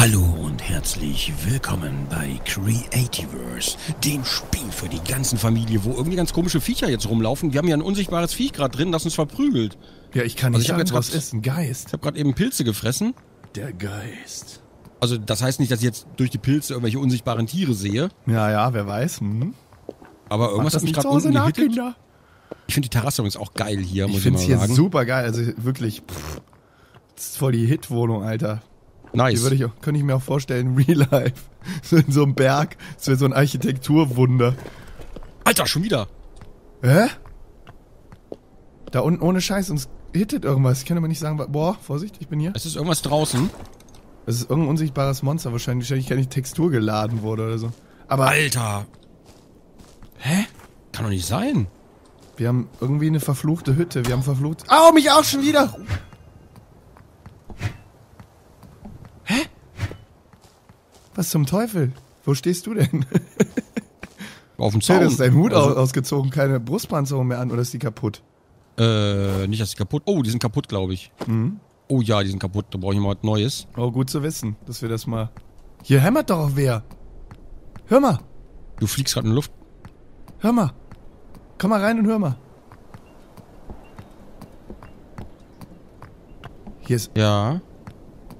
Hallo und herzlich willkommen bei Creativerse, dem Spiel für die ganzen Familie, wo irgendwie ganz komische Viecher jetzt rumlaufen. Wir haben ja ein unsichtbares Viech gerade drin, das uns verprügelt. Ja, ich kann Also nicht ich sagen, jetzt was ist ein Geist. Ich habe gerade eben Pilze gefressen. Der Geist. Also das heißt nicht, dass ich jetzt durch die Pilze irgendwelche unsichtbaren Tiere sehe, Ja, ja, wer weiß. Hm? aber irgendwas hat mich gerade unten nach, gehittet. Kinder? Ich finde die Terrasse übrigens auch geil hier, muss Ich ich, finde mal es hier sagen. super geil. Also wirklich, pff, das ist voll die Hit-Wohnung, Alter. Die Nice. würde ich, auch- könnte ich mir auch vorstellen, Real Life. So in so einem Berg. Das wäre so ein Architekturwunder. Alter, schon wieder. Hä? Da unten ohne Scheiß, uns hittet irgendwas. Ich kann aber nicht sagen, boah, Vorsicht, ich bin hier. Es ist irgendwas draußen. Das ist irgendein unsichtbares Monster wahrscheinlich. Wahrscheinlich gar nicht Textur geladen wurde oder so. Aber Alter. Hä? Kann doch nicht sein. wir haben irgendwie eine verfluchte Hütte. Wir haben verflucht. Au, mich auch schon wieder! Was zum Teufel? Wo stehst du denn? Auf dem Hey, Zaun. das ist dein Hut Also- aus ausgezogen, keine Brustpanzerung mehr an oder ist die kaputt? Äh, nicht, dass die kaputt. Oh, die sind kaputt, glaube ich. Mhm. Oh ja, die sind kaputt. Da brauche ich mal was Neues. Oh, gut zu wissen, dass wir das mal. Hier hämmert doch auch wer. Hör mal, Du fliegst gerade in die Luft. hör mal. Komm mal rein und hör mal. Hier ist. Ja.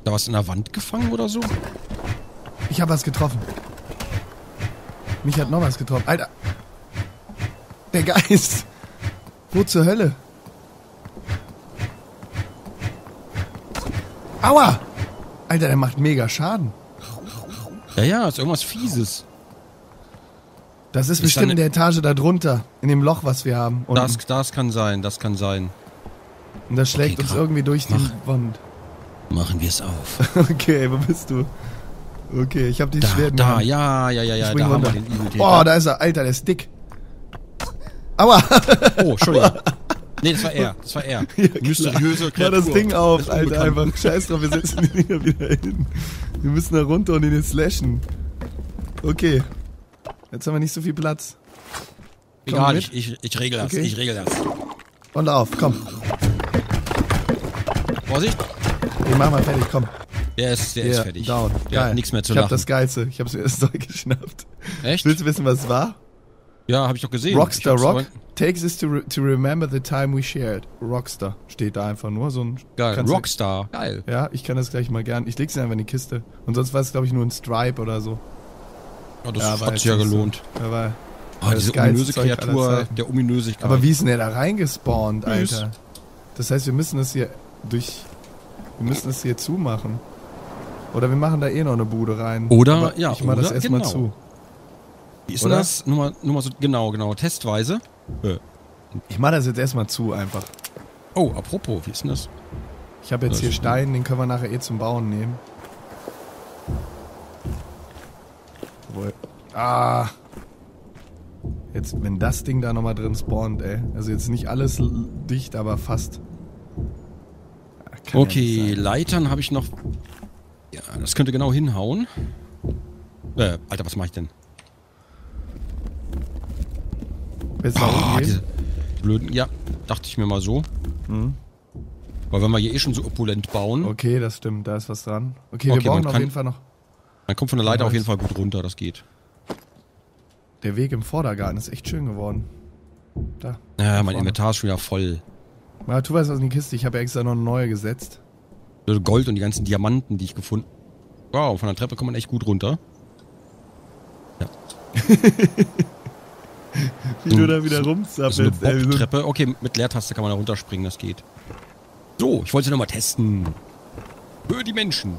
Da was in der Wand gefangen oder so? Ich habe was getroffen. Mich hat noch was getroffen. Alter. Der Geist. Wo zur Hölle? Aua! Alter, der macht mega Schaden. Ja, ja, ist irgendwas Fieses. Das ist Ist bestimmt dann- in der Etage da drunter. In dem Loch, was wir haben. unten. Das, das kann sein, das kann sein. Und das schlägt Okay, uns irgendwie durch die Mach. Wand. Machen wir es auf. Okay, wo bist du? Okay, ich habe die Da, Schwert da, ja, ja, ja, ja, da haben wir den Übeltäter. Boah, da ist er. Alter, der ist dick. Aua! Oh, Entschuldigung. Nee, das war er, das war er. Mysteriöse Mach Kreatur. das Ding auf, Ist Alter, einfach. Scheiß drauf, wir setzen den Dinger wieder hin. Wir müssen da runter und in den slashen. Okay. Jetzt haben wir nicht so viel Platz. Komm Egal, ich, ich, ich regel das, Okay. ich regel das. Und auf, komm. Vorsicht, Den machen wir fertig, komm. Der ist, der Ja, ist fertig. Down. Der Geil. nichts mehr zu Ich hab lachen. das Geilste. Ich hab's mir erst neu geschnappt. Echt? Willst du wissen, was es war? Ja, habe ich doch gesehen. Rockstar Ich Rock takes us to, re to remember the time we shared. Rockstar steht da einfach nur so ein. Geil, Rockstar. Geil. Ja, ich kann das gleich mal gern. Ich leg's einfach in die Kiste. Und sonst war es, glaube ich, nur ein Stripe oder so. Ja, das Ja, war hat sich ja nicht so. gelohnt. Aber, Oh, das diese ominöse Kreatur der Ominösigkeit. aber wie ist denn der da reingespawnt. Alter? Das heißt, wir müssen das hier durch. Wir müssen das hier zumachen. Oder wir machen da eh noch eine Bude rein. Oder- Aber ja, Ich mach das oder- erstmal genau. zu. Wie ist denn das? Nur mal, nur mal so, genau, genau, testweise. Äh. Ich mach das jetzt erstmal zu einfach. Oh, apropos, wie ist denn das? Ich habe jetzt Das hier Stein, den können wir nachher eh zum Bauen nehmen. Obwohl. Ah. Jetzt, wenn das Ding da nochmal drin spawnt, ey. Also jetzt nicht alles dicht, aber fast. Ah, kann ja Okay, sein. Leitern habe ich noch. Ja, das könnte genau hinhauen. Äh, Alter, was mache ich denn? Ah, gehen? diese blöden. Ja, dachte ich mir mal so. Mhm. Weil wenn wir hier eh schon so opulent bauen, Okay, das stimmt, da ist was dran. Okay, Okay, wir brauchen man auf jeden Fall noch. dann kommt von der Leiter auf jeden. Fall gut runter, das geht. Der Weg im Vordergarten ist echt schön geworden. Da. Ja, mein vorne. Inventar ist schon wieder voll. Mal, tu was aus in die Kiste, ich habe ja extra noch eine neue gesetzt. Gold und die ganzen Diamanten, die ich gefunden Wow, von der Treppe kommt man echt gut runter. Wie du da wieder Das ist eine rumzappelst, ey. Bob-Treppe. Okay, mit Leertaste kann man da runterspringen, das geht. So, ich wollte sie nochmal testen. Für die Menschen.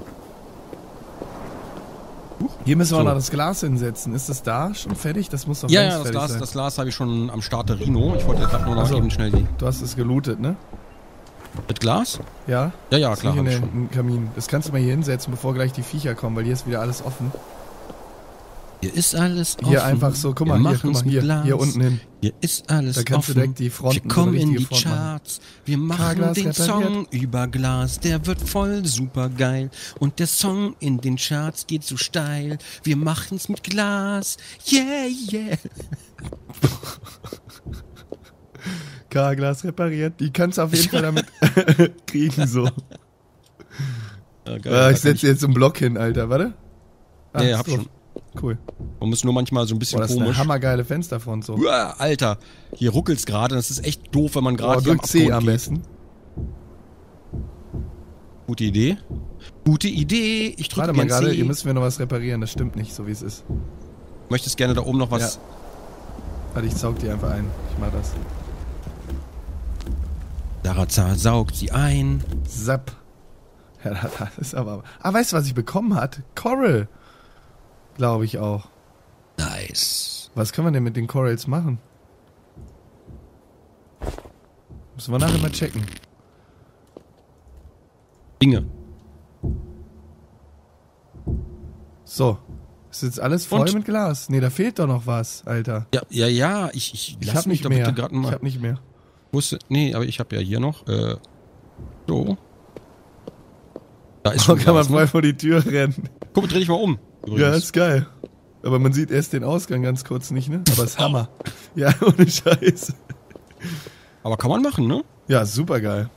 Hier müssen wir So. noch das Glas hinsetzen. Ist das da schon fertig? Das muss doch Ja, ja, das fertig Glas, sein. das Glas habe ich schon am Start der Rhino. Ich wollte gerade nur noch so. eben schnell die. Du hast es gelootet, ne? Mit Glas? Ja? Ja, ja, klar. Hab in den Kamin. Das kannst du mal hier hinsetzen, bevor gleich die Viecher kommen, weil hier ist wieder alles offen. Hier ist alles offen. Hier einfach so, guck mal, Wir hier, guck mal, hier, Glas. hier unten hin. Hier ist alles Da kannst du offen. direkt die Fronten, Wir kommen in die Front machen. Charts. Wir machen den repariert. Song über Glas. Der wird voll super geil. Und der Song in den Charts geht so steil. Wir machen's mit Glas. Yeah, yeah. K-Glas repariert. Die kannst du auf jeden Fall damit kriegen, so. Äh, geil, Äh, ich setze jetzt einen Block hin, Alter. Warte. Nee, ist hab drauf. schon. Cool. Man muss nur manchmal so ein bisschen Boah, das ist eine komisch. hammergeile Fensterfront so. Uah, Alter, hier ruckelt's gerade. Das ist echt doof, wenn man gerade hier am C Abgrund am geht. besten. Gute Idee. Gute Idee. Ich drücke Warte mal gerade, hier müssen wir noch was reparieren. Das stimmt nicht, so wie es ist. Möchtest gerne da oben noch was. Warte, ich saug die einfach ein. Ich mach das. Darazar saugt sie ein. Zapp. Ja, das ist aber... Ah, weißt du, was ich bekommen hat? Coral. Glaube ich auch. Nice. Was können wir denn mit den Corals machen? Müssen wir nachher mal checken. Dinge. So. Ist jetzt alles voll Und? mit Glas? Nee, da fehlt doch noch was, Alter. Ja, ja, ja. Ich, ich, Ich lass hab mich nicht da mehr. bitte gerade Ich mal. hab nicht mehr. Wusste, nee, aber ich habe ja hier noch. Äh, so. Da ist So schon kann man ne? mal vor die Tür rennen. Guck, dreh dich mal um. Ja, Übrigens. ist geil. Aber man sieht erst den Ausgang ganz kurz nicht, ne? Aber ist Hammer. Ja, ohne Scheiß. Aber kann man machen, ne? Ja, super geil.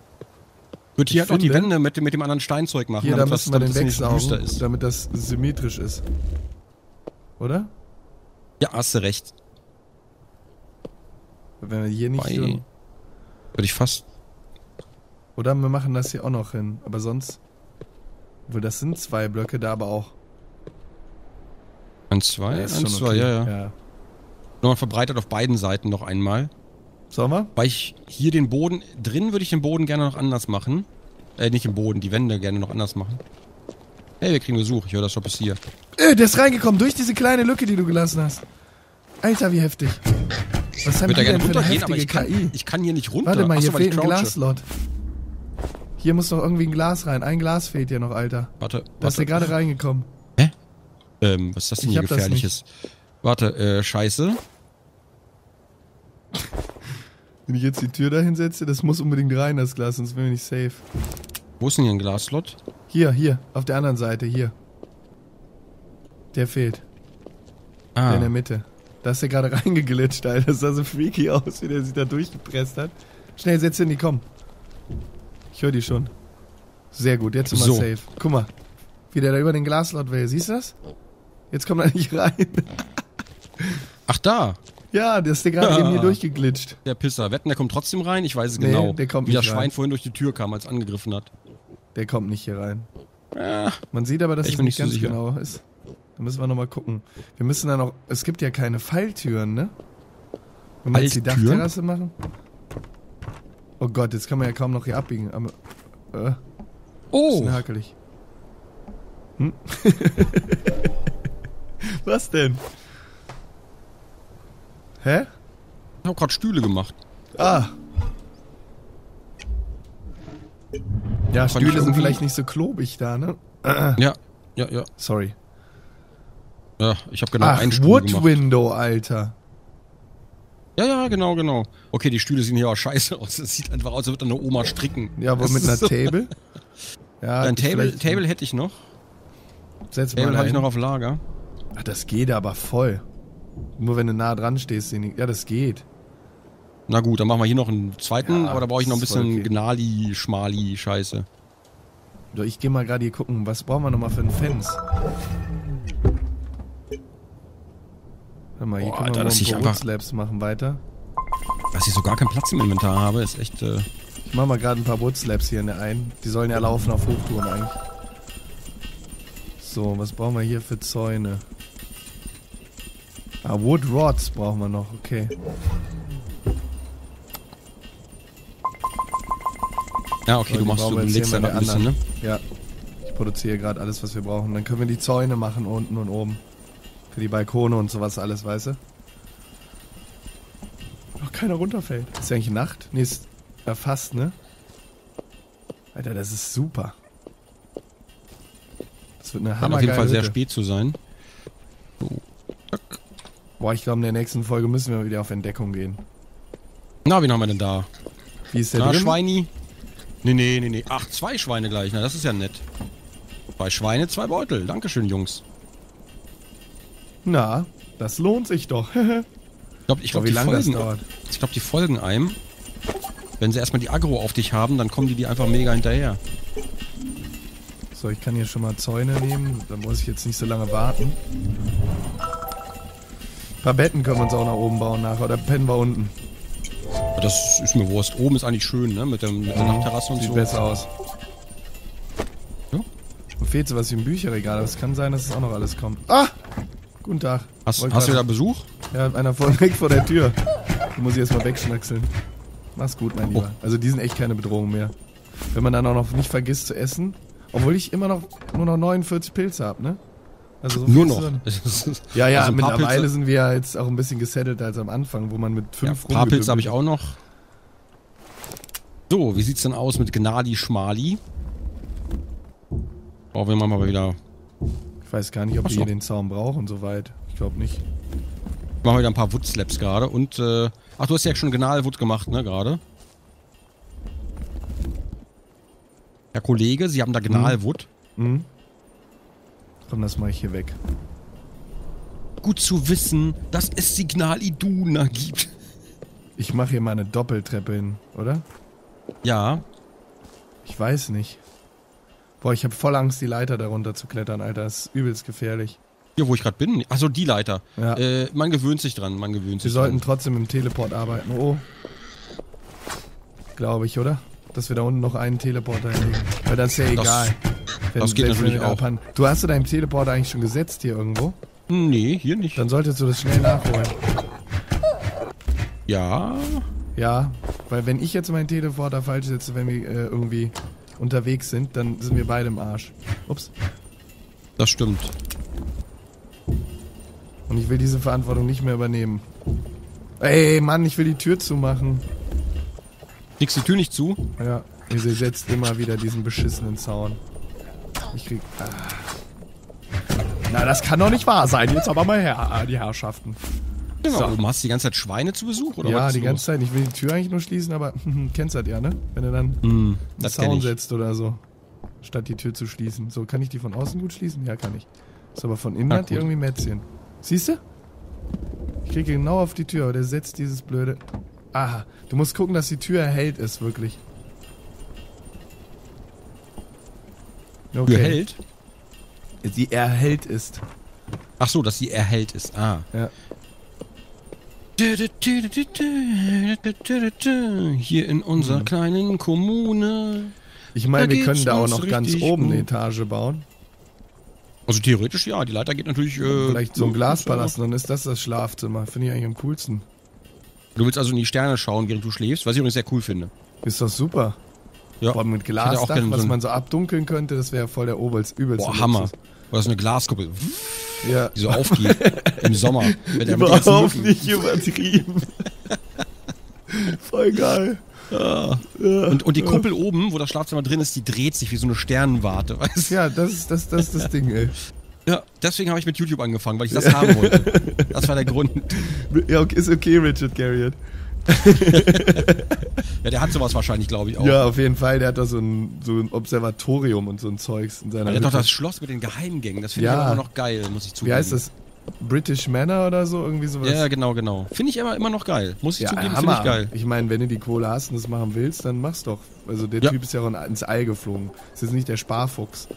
Wird hier Ich halt auch die finde- Wände mit, dem- mit dem anderen Steinzeug machen, Hier, da damit müssen das, den damit das nicht düster wegsaugen, ist. damit das symmetrisch ist. Oder? Ja, hast du recht. Wenn wir hier nicht Bei- tun. Würde ich fast. Oder wir machen das hier auch noch hin. Aber sonst. Obwohl, das sind zwei Blöcke, da aber auch. Eins, zwei, Ja, ist schon zwei, okay. ja, ja. ja. Nochmal verbreitet auf beiden Seiten noch einmal. Sollen wir? Weil ich hier den Boden, drin würde ich den Boden gerne noch anders machen. Äh, nicht den Boden, die Wände gerne noch anders machen. Hey, wir kriegen Besuch, ich höre das schon bis hier. Äh, der ist reingekommen durch diese kleine Lücke, die du gelassen hast. Alter, wie heftig. Was haben da denn gerne für eine runtergehen, aber heftige ich kann, KI? ich kann hier nicht runter. Warte mal, hier Achso, fehlt ein. Glaslot. Hier muss noch irgendwie ein Glas rein. Ein Glas fehlt hier noch, Alter. Warte, Da ist der warte. gerade reingekommen. Ähm, was ist das denn Ich hier gefährliches? Warte, äh, scheiße. Wenn ich jetzt die Tür da hinsetze, das muss unbedingt rein, das Glas, sonst bin ich nicht safe. Wo ist denn hier ein Glasslot? Hier, hier, auf der anderen Seite, hier. Der fehlt. Der Ah, in der Mitte. Da ist der gerade reingeglitscht, Alter. Das sah so freaky aus, wie der sich da durchgepresst hat. Schnell, setz hin, die kommen. Ich höre die schon. Sehr gut, jetzt sind wir So. safe. Guck mal, wie der da über den Glaslot will. Siehst du das? Jetzt kommt er nicht rein. ach da, ja, der ist der gerade Ja. eben hier durchgeglitscht. der Pisser. Wetten, der kommt trotzdem rein? Ich weiß es Nee, genau. der kommt Wie nicht das Schwein rein. vorhin durch die Tür kam, als angegriffen hat. Der kommt nicht hier rein. Ja, Man sieht aber, dass Ich es nicht nicht so ganz sicher. genau ist. Da müssen wir nochmal gucken. Wir müssen dann auch. Es gibt ja keine Falltüren, ne? Wenn wir jetzt die? Dachterrasse machen. Oh Gott, jetzt kann man ja kaum noch hier abbiegen. Aber, äh, Oh, bisschen hakelig. Hm? Was denn? Hä? ich habe gerade Stühle gemacht. Ah. Ja, Stühle sind vielleicht nicht so klobig da, ne? Ja, ja, ja. Sorry. Ja, ich habe genau Ach, einen Stuhl Wood gemacht. Window, Alter. Ja, ja, genau, genau. Okay, die Stühle sehen hier auch scheiße aus. Das sieht einfach aus, als würde eine Oma stricken. Ja, aber Das mit einer so- Table. Ja, Ein Table, Table hätte ich noch. Setz Table habe ich noch auf Lager. Ach, das geht aber voll. Nur wenn du nah dran stehst. Ja, das geht. Na gut, dann machen wir hier noch einen zweiten, Ja, aber da brauche ich noch ein bisschen okay. Gnali, Schmali, Scheiße. So, ich gehe mal gerade hier gucken, was brauchen wir nochmal für ein Fans? Hör mal, hier Boah, können Alter, wir dass mal ich ein einfach- Slabs machen weiter. Dass ich so gar keinen Platz im Inventar habe, ist echt. Äh, Ich mach mal gerade ein paar Wood Slabs hier in der ein. Die sollen ja laufen auf Hochtouren eigentlich. So, was brauchen wir hier für Zäune? Ah, Wood Rods brauchen wir noch, okay. ja, okay, So, du machst du legst da grad ein bisschen, ne? Ja, ich produziere gerade alles, was wir brauchen. Dann können wir die Zäune machen unten und oben. Für die Balkone und sowas alles, weißt du? Noch keiner runterfällt. Ist ja eigentlich Nacht? Nee, ist ja fast, ne? Alter, das ist super. Das wird eine Kann hammergeile auf jeden Fall sehr Hütte. spät zu sein. Boah, ich glaube, in der nächsten Folge müssen wir wieder auf Entdeckung gehen. Na, wen haben wir denn da? Wie ist der Na, drin? Schweini? Nee, nee, nee, nee. Ach, zwei Schweine gleich. Na, das ist ja nett. Zwei Schweine, zwei Beutel. Dankeschön, Jungs. Na, das lohnt sich doch. Ich glaube, ich glaub, wie die, folgen, ich glaub, die folgen einem. Wenn sie erstmal die Agro auf dich haben, dann kommen die die einfach mega hinterher. So, ich kann hier schon mal Zäune nehmen. Da muss ich jetzt nicht so lange warten. Ein paar Betten können wir uns auch nach oben bauen nachher. Oder pennen wir unten. Das ist mir Wurst. Oben ist eigentlich schön, ne? Mit, dem, mit der Dachterrasse und Sieht so. besser aus. Ja. Mir fehlt so was wie ein Bücherregal, aber es kann sein, dass es auch noch alles kommt. Ah! Guten Tag. Hast, hast du da Besuch? Ja, einer voll weg vor der Tür. Da muss ich erstmal wegschnackseln. Mach's gut, mein Lieber. Oh. Also die sind echt keine Bedrohung mehr. Wenn man dann auch noch nicht vergisst zu essen. Obwohl ich immer noch nur noch 49 Pilze habe, ne? Also so Nur noch. Ja, ja, also mittlerweile Pilze- sind wir ja jetzt auch ein bisschen gesettelt als am Anfang, wo man mit Ja, fünf ein paar Pilze habe ich auch noch. So, wie sieht's denn aus mit Gnadi Schmali? Brauchen wir mal wieder. Ich weiß gar nicht, ob Ach wir so. hier den Zaun brauchen, soweit. Ich glaube nicht. Machen wir wieder ein paar Wood-Slaps gerade. Und, äh, ach, du hast ja schon Gnal-Wood gemacht, ne, gerade? Herr Kollege, Sie haben da Gnal-Wood. Mhm. Komm, das mache ich hier weg. Gut zu wissen, dass es Signal Iduna gibt. Ich mache hier mal eine Doppeltreppe hin, oder? Ja, Ich weiß nicht. Boah, ich habe voll Angst, die Leiter darunter zu klettern, Alter. Das ist übelst gefährlich. hier, wo ich gerade bin. Achso, die Leiter. Ja. Äh, man gewöhnt sich dran, man gewöhnt Wir sich sollten dran. trotzdem im Teleport arbeiten. Oh. Glaube ich, oder? Dass wir da unten noch einen Teleporter hinlegen. Weil das ist ja egal. Wenn- das geht wenn natürlich wir auch. abhanden- Du hast du deinen Teleporter eigentlich schon gesetzt hier irgendwo? Nee, hier nicht. Dann solltest du das schnell nachholen. Ja, Ja, weil wenn ich jetzt meinen Teleporter falsch setze, wenn wir äh, irgendwie unterwegs sind, dann sind wir beide im Arsch. Ups. das stimmt. Und ich will diese Verantwortung nicht mehr übernehmen. Ey, Mann, ich will die Tür zumachen. Kriegst die Tür nicht zu? Ja, ihr setzt immer wieder diesen beschissenen Zaun. Ich krieg. Ah. Na, das kann doch nicht wahr sein. Jetzt aber mal her, die Herrschaften. Genau. So. Oben hast du die ganze Zeit Schweine zu Besuch? Oder ja, die los? ganze Zeit. Ich will die Tür eigentlich nur schließen, aber kennst das ja, ne? Wenn du dann Hm, einen Zaun setzt oder so. Statt die Tür zu schließen. So, kann ich die von außen gut schließen? Ja, kann ich. Ist aber von innen Ah, hat die irgendwie Mätzchen. Siehst du? Ich kriege genau auf die Tür, aber der setzt dieses blöde. Aha. Du musst gucken, dass die Tür erhellt ist, wirklich. Okay. Tür hält? Sie erhellt ist. Ach so, dass sie erhellt ist. Ah. Ja. Hier in unserer Mhm. kleinen Kommune. Ich meine, wir können da auch noch ganz oben eine. Etage bauen. Also theoretisch ja, die Leiter geht natürlich. Äh, Vielleicht so ein Glaspalast, dann ist das das Schlafzimmer. Finde ich eigentlich am coolsten. Du willst also in die Sterne schauen, während du schläfst, was ich übrigens sehr cool finde. Ist doch super. Ja. Vor allem mit Glasdach, gerne was so man so abdunkeln könnte, das wäre voll der oberst, übelste Boah, Hammer. Oder so eine Glaskuppel, Ja. die so aufgeht im Sommer. Mit der, Überhaupt nicht übertrieben. voll geil. Ja. Und, und die Kuppel oben, wo das Schlafzimmer drin ist, die dreht sich wie so eine Sternenwarte. Weißt? du? Ja, das ist das, das, das Ding, ey. Ja, deswegen habe ich mit YouTube angefangen, weil ich das haben wollte. Das war der Grund. Ja, okay, ist okay, Richard Garriott. Ja, der hat sowas wahrscheinlich, glaube ich, auch. Ja, auf jeden Fall. Der hat da so ein, so ein Observatorium und so ein Zeugs in seiner Der hat doch das Schloss mit den Geheimgängen. Das finde Ja. ich immer noch geil, muss ich zugeben. Wie heißt das? British Manor oder so? Irgendwie sowas? Ja, genau, genau. Finde ich immer, immer noch geil. Muss ich Ja, zugeben, finde ich geil. Ich meine, wenn du die Kohle hast und das machen willst, dann mach's doch. Also der Ja. Typ ist ja auch in- ins All geflogen. Ist jetzt nicht der Sparfuchs.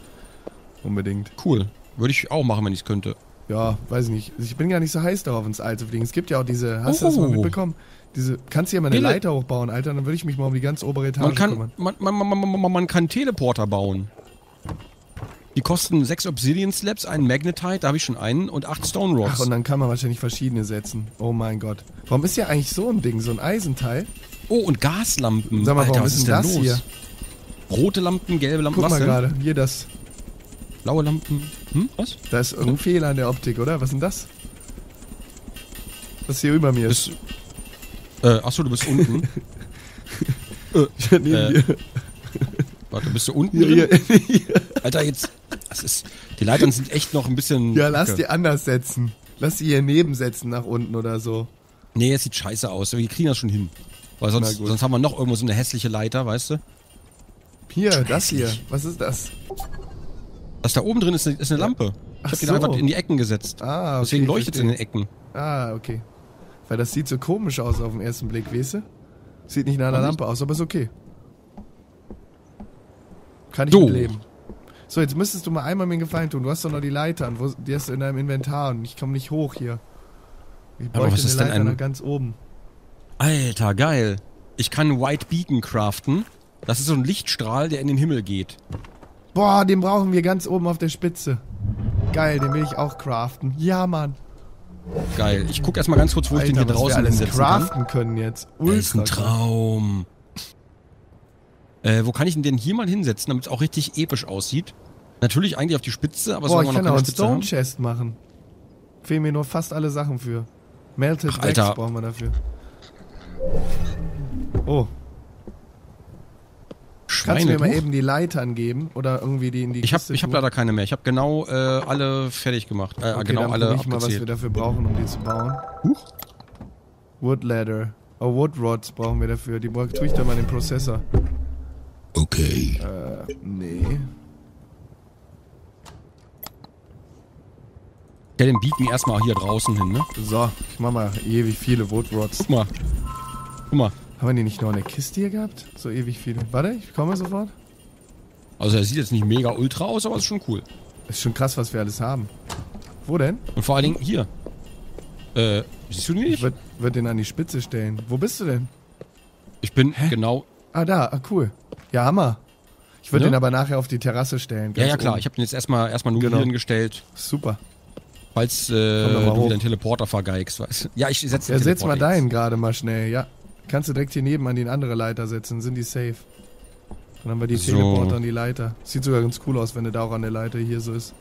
Unbedingt. Cool. Würde ich auch machen, wenn ich es könnte. Ja, weiß ich nicht. Ich bin gar nicht so heiß darauf, ins All zu fliegen. Es gibt ja auch diese, hast du das mal Oh. mitbekommen? Diese, kannst du ja mal eine Tele- Leiter hochbauen, Alter, dann würde ich mich mal um die ganz obere Etage Man kann, kümmern. man, man, man, man, kann Teleporter bauen. Die kosten 6 Obsidian Slabs, einen Magnetite, da habe ich schon einen, und 8 Stone Ach, Rocks. und dann kann man wahrscheinlich verschiedene setzen. Oh mein Gott. Warum ist ja eigentlich so ein Ding, so ein Eisenteil? oh, und Gaslampen. Sag mal, Alter, warum was ist denn das los? hier? Rote Lampen, gelbe Lampen, Guck was mal gerade, hier das. Blaue Lampen. Hm, was? Da ist irgendein Fehler in der Optik, oder? Was ist denn das? Was hier über mir ist. Bist, äh, achso, du bist unten. Hier neben äh, dir. Warte, bist du unten Hier, hier, hier. Alter, jetzt. Das ist. Die Leitern sind echt noch ein bisschen. Ja, lass kacke. die anders setzen. Lass die hier neben setzen nach unten oder so. Nee, es sieht scheiße aus. Wir kriegen das schon hin. Weil sonst, sonst haben wir noch irgendwo so eine hässliche Leiter, weißt du? Hier, das hier. Was ist das? Das da oben drin ist eine, ist eine Lampe. Ich Ach hab die so. da einfach in die Ecken gesetzt. Ah, okay. Deswegen leuchtet es in den. Ecken. Ah, okay. Weil das sieht so komisch aus auf den ersten Blick, weißt du? Sieht nicht nach einer Lampe aus, aber ist okay. Kann ich mit leben. So, jetzt müsstest du mal einmal mir einen Gefallen tun. Du hast doch noch die Leitern. Wo, die hast du in deinem Inventar und ich komme nicht hoch hier. Ich Aber was ist eine denn Leiter ein- nach ganz oben. Alter, geil. Ich kann White Beacon craften. Das ist so ein Lichtstrahl, der in den Himmel geht. Boah, den brauchen wir ganz oben auf der Spitze. Geil, den will ich auch craften. Ja, Mann. Geil. Ich guck erstmal ganz kurz, wo ich den hier draußen alles hinsetzen kann. craften können jetzt. Das ist ein Ultra. Traum. Äh, wo kann ich denn hier mal hinsetzen, damit es auch richtig episch aussieht? Natürlich eigentlich auf die Spitze, aber Boah, soll man noch auch keine einen Spitze Stone haben? Chest machen. Fehlen mir nur fast alle Sachen für. Melted Ach, Alter. brauchen wir dafür. Oh, kannst du Schweine, mir mal eben die Leitern geben? Oder irgendwie die in die Ich habe hab leider keine mehr. Ich habe genau äh, alle fertig gemacht. Äh, Okay, genau dann alle ich mal, was wir abgezählt. dafür brauchen, um die zu bauen. Huch. Wood Ladder. Oh, Wood Rods brauchen wir dafür. Die tue ich dann mal in den Prozessor. Okay. Äh, nee. Ja, den Beacon erstmal hier draußen hin, ne? So, ich mach mal ewig viele Wood Rods. Guck mal. Guck mal. Haben wir die nicht noch eine Kiste hier gehabt? So ewig viele. Warte, ich komme sofort. Also er sieht jetzt nicht mega ultra aus, aber ist schon cool. Ist schon krass, was wir alles haben. Wo denn? Und vor allen Dingen hier. Äh, siehst du den Ich nicht? würde würd den an die Spitze stellen. Wo bist du denn? Ich bin genau. Ah, da. Ah, cool. Ja, Hammer. Ich würde Ja? den aber nachher auf die Terrasse stellen. Ja, ja klar. oben. Ich habe den jetzt erstmal erstmal nur Genau. hier hingestellt, Super. falls äh, du wieder einen Teleporter vergeigst, weißt du? Ja, ich setze Ja, den setz mal deinen gerade mal schnell. Ja. Kannst du direkt hier neben an die andere Leiter setzen. Sind die safe. Dann haben wir die So. Teleporter und die Leiter. Sieht sogar ganz cool aus, wenn der da auch an der Leiter hier so ist.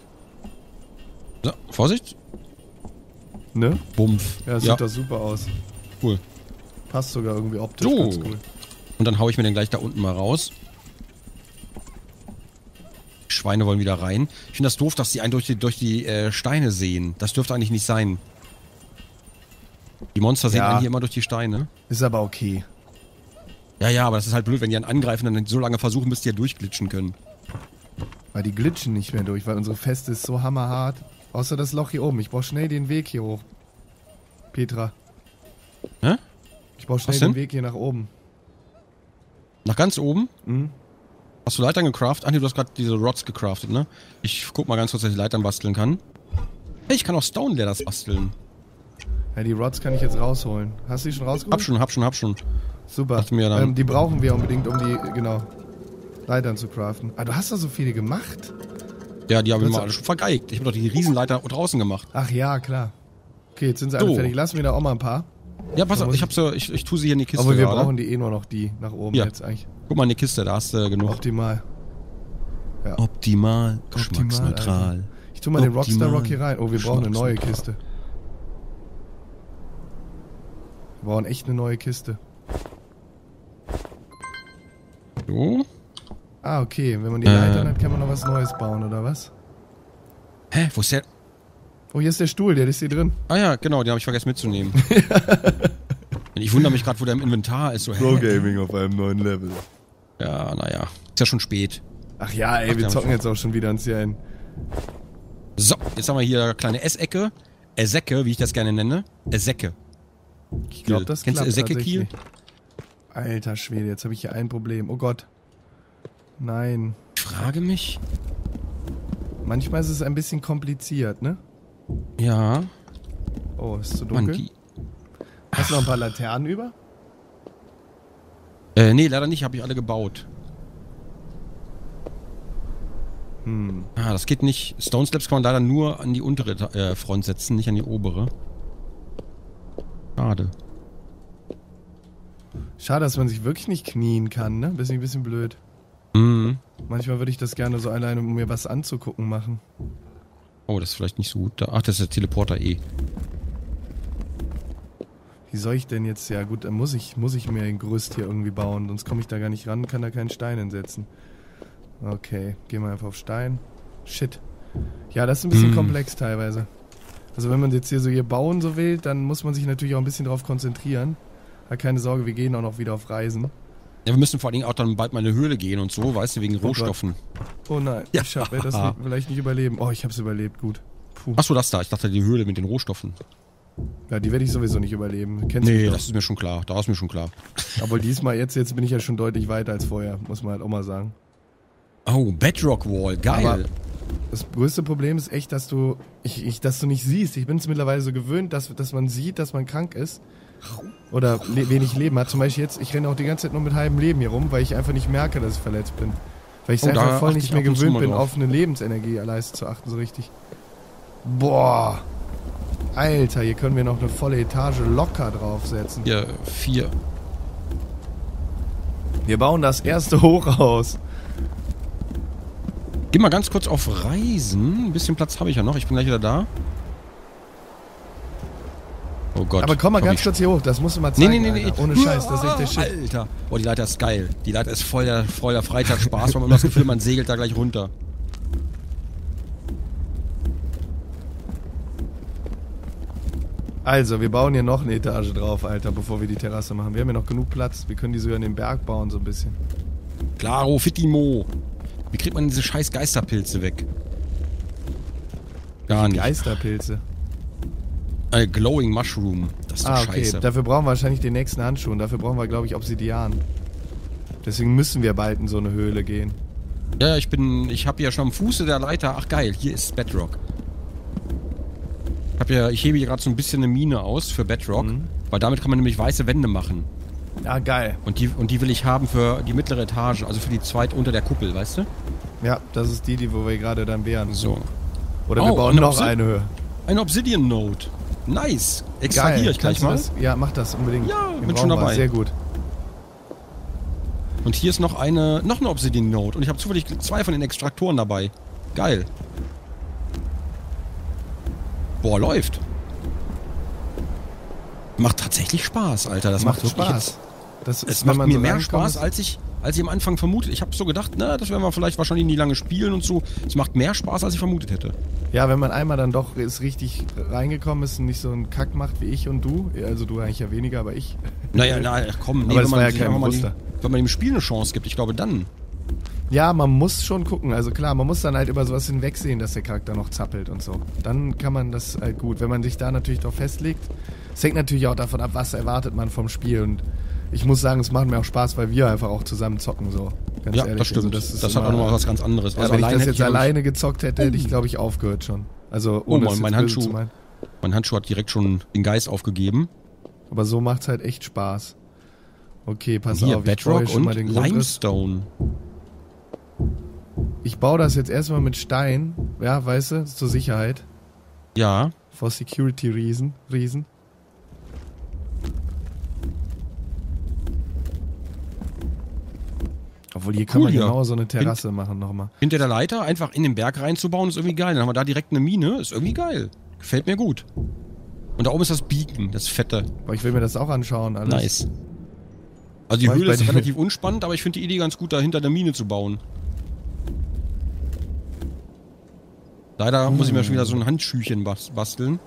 So, Vorsicht. Ne? Bumpf. Ja, sieht doch super aus. cool. Passt sogar irgendwie optisch So. ganz cool. Und dann hau ich mir den gleich da unten mal raus. Die Schweine wollen wieder rein. Ich finde das doof, dass die einen durch die, durch die äh, Steine sehen. Das dürfte eigentlich nicht sein. Die Monster sehen Ja. einen hier immer durch die Steine. Ist aber okay. Ja, ja, aber das ist halt blöd, wenn die einen angreifen und dann so lange versuchen, bis die ja durchglitschen können. Weil die glitschen nicht mehr durch, weil unsere Feste ist so hammerhart. Außer das Loch hier oben. Ich brauche schnell den Weg hier hoch. Petra. Hä? Ich brauche schnell den? Weg hier nach oben. Nach ganz oben? Mhm. Hast du Leitern gecraftet? Ach nee, du hast gerade diese Rods gecraftet, ne? Ich guck mal ganz kurz, dass ich Leitern basteln kann. Hey, ich kann auch Stone Ladders basteln. Ja, die Rods kann ich jetzt rausholen. Hast du die schon rausgeholt? Hab schon, hab schon, hab schon. Super. Ähm, die brauchen wir unbedingt, um die, genau, Leitern zu craften. Ah, du hast da so viele gemacht? Ja, die haben wir Willst mal alle schon vergeigt. Ich habe doch die Riesenleiter draußen gemacht. Ach ja, klar. Okay, jetzt sind sie alle So. fertig. Lass mir da auch mal ein paar. Ja, pass auf, ich, hab so, ich, ich tue sie hier in die Kiste Aber wir gerade. brauchen die eh nur noch die nach oben Ja. jetzt eigentlich. Guck mal in die Kiste, da hast du genug. Optimal. Optimal, geschmacksneutral. Ich tu mal den Rockstar Optimal. Rock hier rein. Oh, wir brauchen eine neue Kiste. Wir brauchen echt eine neue Kiste. So. Ah, okay. Wenn man die Äh. Leitern hat, kann man noch was Neues bauen, oder was? Hä, wo ist der? Oh, hier ist der Stuhl, der ist hier drin. Ah ja, genau, den habe ich vergessen mitzunehmen. ich wundere mich gerade, wo der im Inventar ist. So, hä? Gaming auf einem neuen Level. Ja, naja. Ist ja schon spät. Ach ja, ey, Ach, wir zocken jetzt auch schon wieder ins Jahr hin. So, jetzt haben wir hier kleine Essecke. Essäcke, wie ich das gerne nenne. Essäcke. Ich glaube, das Kennst du klappt Säcke Kiel? tatsächlich. Alter Schwede, jetzt habe ich hier ein Problem. Oh Gott. Nein. Ich frage mich. Manchmal ist es ein bisschen kompliziert, ne? Ja. Oh, ist zu Mann, dunkel. die. Hast du noch ein paar Laternen über? Äh, nee, leider nicht, habe ich alle gebaut. Hm. Ah, das geht nicht. Stone Slabs kann man leider nur an die untere äh, Front setzen, nicht an die obere. Schade. Schade, dass man sich wirklich nicht knien kann, ne? Bisschen, ein bisschen blöd. Mhm. Manchmal würde ich das gerne so alleine, um mir was anzugucken, machen. Oh, das ist vielleicht nicht so gut. Ach, das ist der Teleporter eh. Wie soll ich denn jetzt? Ja gut, dann muss ich, muss ich mir ein Gerüst hier irgendwie bauen, sonst komme ich da gar nicht ran, kann da keinen Stein hinsetzen. Okay, gehen wir einfach auf Stein. Shit. Ja, das ist ein bisschen Hm. komplex teilweise. Also wenn man jetzt hier so hier bauen so will, dann muss man sich natürlich auch ein bisschen drauf konzentrieren. Aber keine Sorge, wir gehen auch noch wieder auf Reisen. Ja, wir müssen vor allen Dingen auch dann bald mal in eine Höhle gehen und so, weißt du, wegen Gott. Rohstoffen. Oh nein, Ja. ich werde das nicht, vielleicht nicht überleben. Oh, ich hab's überlebt, gut. Puh. Achso, das da. Ich dachte, die Höhle mit den Rohstoffen. Ja, die werde ich sowieso nicht überleben. Kennst Nee, das ist mir schon klar. Da ist mir schon klar. Obwohl diesmal, jetzt, jetzt bin ich ja schon deutlich weiter als vorher, muss man halt auch mal sagen. Oh, Bedrock Wall, geil. Aber das größte Problem ist echt, dass du, ich, ich, dass du nicht siehst. Ich bin es mittlerweile so gewöhnt, dass, dass man sieht, dass man krank ist. Oder le wenig Leben hat. Zum Beispiel jetzt, ich renne auch die ganze Zeit nur mit halbem Leben hier rum, weil ich einfach nicht merke, dass ich verletzt bin. Weil ich Oh, da einfach voll nicht ich mehr gewöhnt bin, auf eine Lebensenergieleiste zu achten, so richtig. Boah. Alter, hier können wir noch eine volle Etage locker draufsetzen. Hier, vier. Wir bauen das erste Hochhaus. Geh mal ganz kurz auf Reisen. Ein bisschen Platz habe ich ja noch. Ich bin gleich wieder da. Oh Gott. Aber komm mal Komm, ganz kurz hier hoch, das musst du mal zeigen. nee, nee, nee. Alter. Ohne Scheiß, das ist echt der Shit. Alter. Boah, die Leiter ist geil. Die Leiter ist voll der, voll der Freitagsspaß. Man hat immer das Gefühl, man segelt da gleich runter. Also, wir bauen hier noch eine Etage drauf, Alter, bevor wir die Terrasse machen. Wir haben hier noch genug Platz. Wir können die sogar in den Berg bauen, so ein bisschen. Claro, Fittimo. Wie kriegt man diese scheiß Geisterpilze weg? Gar nicht. Geisterpilze. Äh, Glowing Mushroom. Das ist doch Ah, okay. scheiße. Dafür brauchen wir wahrscheinlich den nächsten Handschuh. Und dafür brauchen wir, glaube ich, Obsidian. Deswegen müssen wir bald in so eine Höhle gehen. Ja, ja, ich bin, ich habe ja schon am Fuße der Leiter. Ach geil, hier ist Bedrock. Ich, hab ja, ich hebe hier gerade so ein bisschen eine Mine aus für Bedrock, Mhm. weil damit kann man nämlich weiße Wände machen. Ah, geil. Und die, und die will ich haben für die mittlere Etage, also für die zweit unter der Kuppel, weißt du? Ja, das ist die, die wo wir gerade dann wären. So. Oder wir Oh, bauen und noch Obsid- eine Höhe. Ein Obsidian Node. Nice. Extrahiere ich gleich mal. Das? Ja, mach das unbedingt. Ja, Den bin schon wir. dabei. Sehr gut. Und hier ist noch eine, noch eine Obsidian Node. Und ich habe zufällig zwei von den Extraktoren dabei. Geil. Boah, läuft. Macht tatsächlich Spaß, Alter. Das macht, macht wirklich Spaß. Das Es macht mir so mehr Spaß, als ich, als ich am Anfang vermutet. Ich habe so gedacht, na, das werden wir vielleicht wahrscheinlich nie lange spielen und so. Es macht mehr Spaß, als ich vermutet hätte. Ja, wenn man einmal dann doch ist richtig reingekommen ist und nicht so einen Kack macht wie ich und du. Also du eigentlich ja weniger, aber ich. Naja, na, komm, nee, Aber wenn man ja kein mal die, wenn man dem Spiel eine Chance gibt, ich glaube dann. Ja, man muss schon gucken. Also klar, man muss dann halt über sowas hinwegsehen, dass der Charakter noch zappelt und so. Dann kann man das halt gut. Wenn man sich da natürlich drauf festlegt, es hängt natürlich auch davon ab, was erwartet man vom Spiel. Und ich muss sagen, es macht mir auch Spaß, weil wir einfach auch zusammen zocken so. Ganz Ja, ehrlich. das stimmt. Also ist das hat auch nochmal was ganz anderes. Also wenn ich das jetzt alleine gezockt hätte, hätte ich, glaube ich, aufgehört schon. Also Oh, ohne mein- es mein böse Handschuh. Mein Handschuh hat direkt schon den Geist aufgegeben. Aber so macht's halt echt Spaß. Okay, pass Hier, auf, ich baue Bedrock schon und mal den. Limestone. Ich baue das jetzt erstmal mit Stein, ja, weißt du, zur Sicherheit. Ja. For security reason, reason. Obwohl hier kann Cool man hier. genau so eine Terrasse machen nochmal. Hinter der Leiter einfach in den Berg reinzubauen, ist irgendwie geil. Dann haben wir da direkt eine Mine, ist irgendwie geil. Gefällt mir gut. Und da oben ist das Beacon, das fette. Aber ich will mir das auch anschauen, alles. Nice. Also die War Höhle ist dir? relativ unspannend, aber ich finde die Idee ganz gut, dahinter eine Mine zu bauen. Leider muss ich mir schon wieder so ein Handschüchen bas- basteln.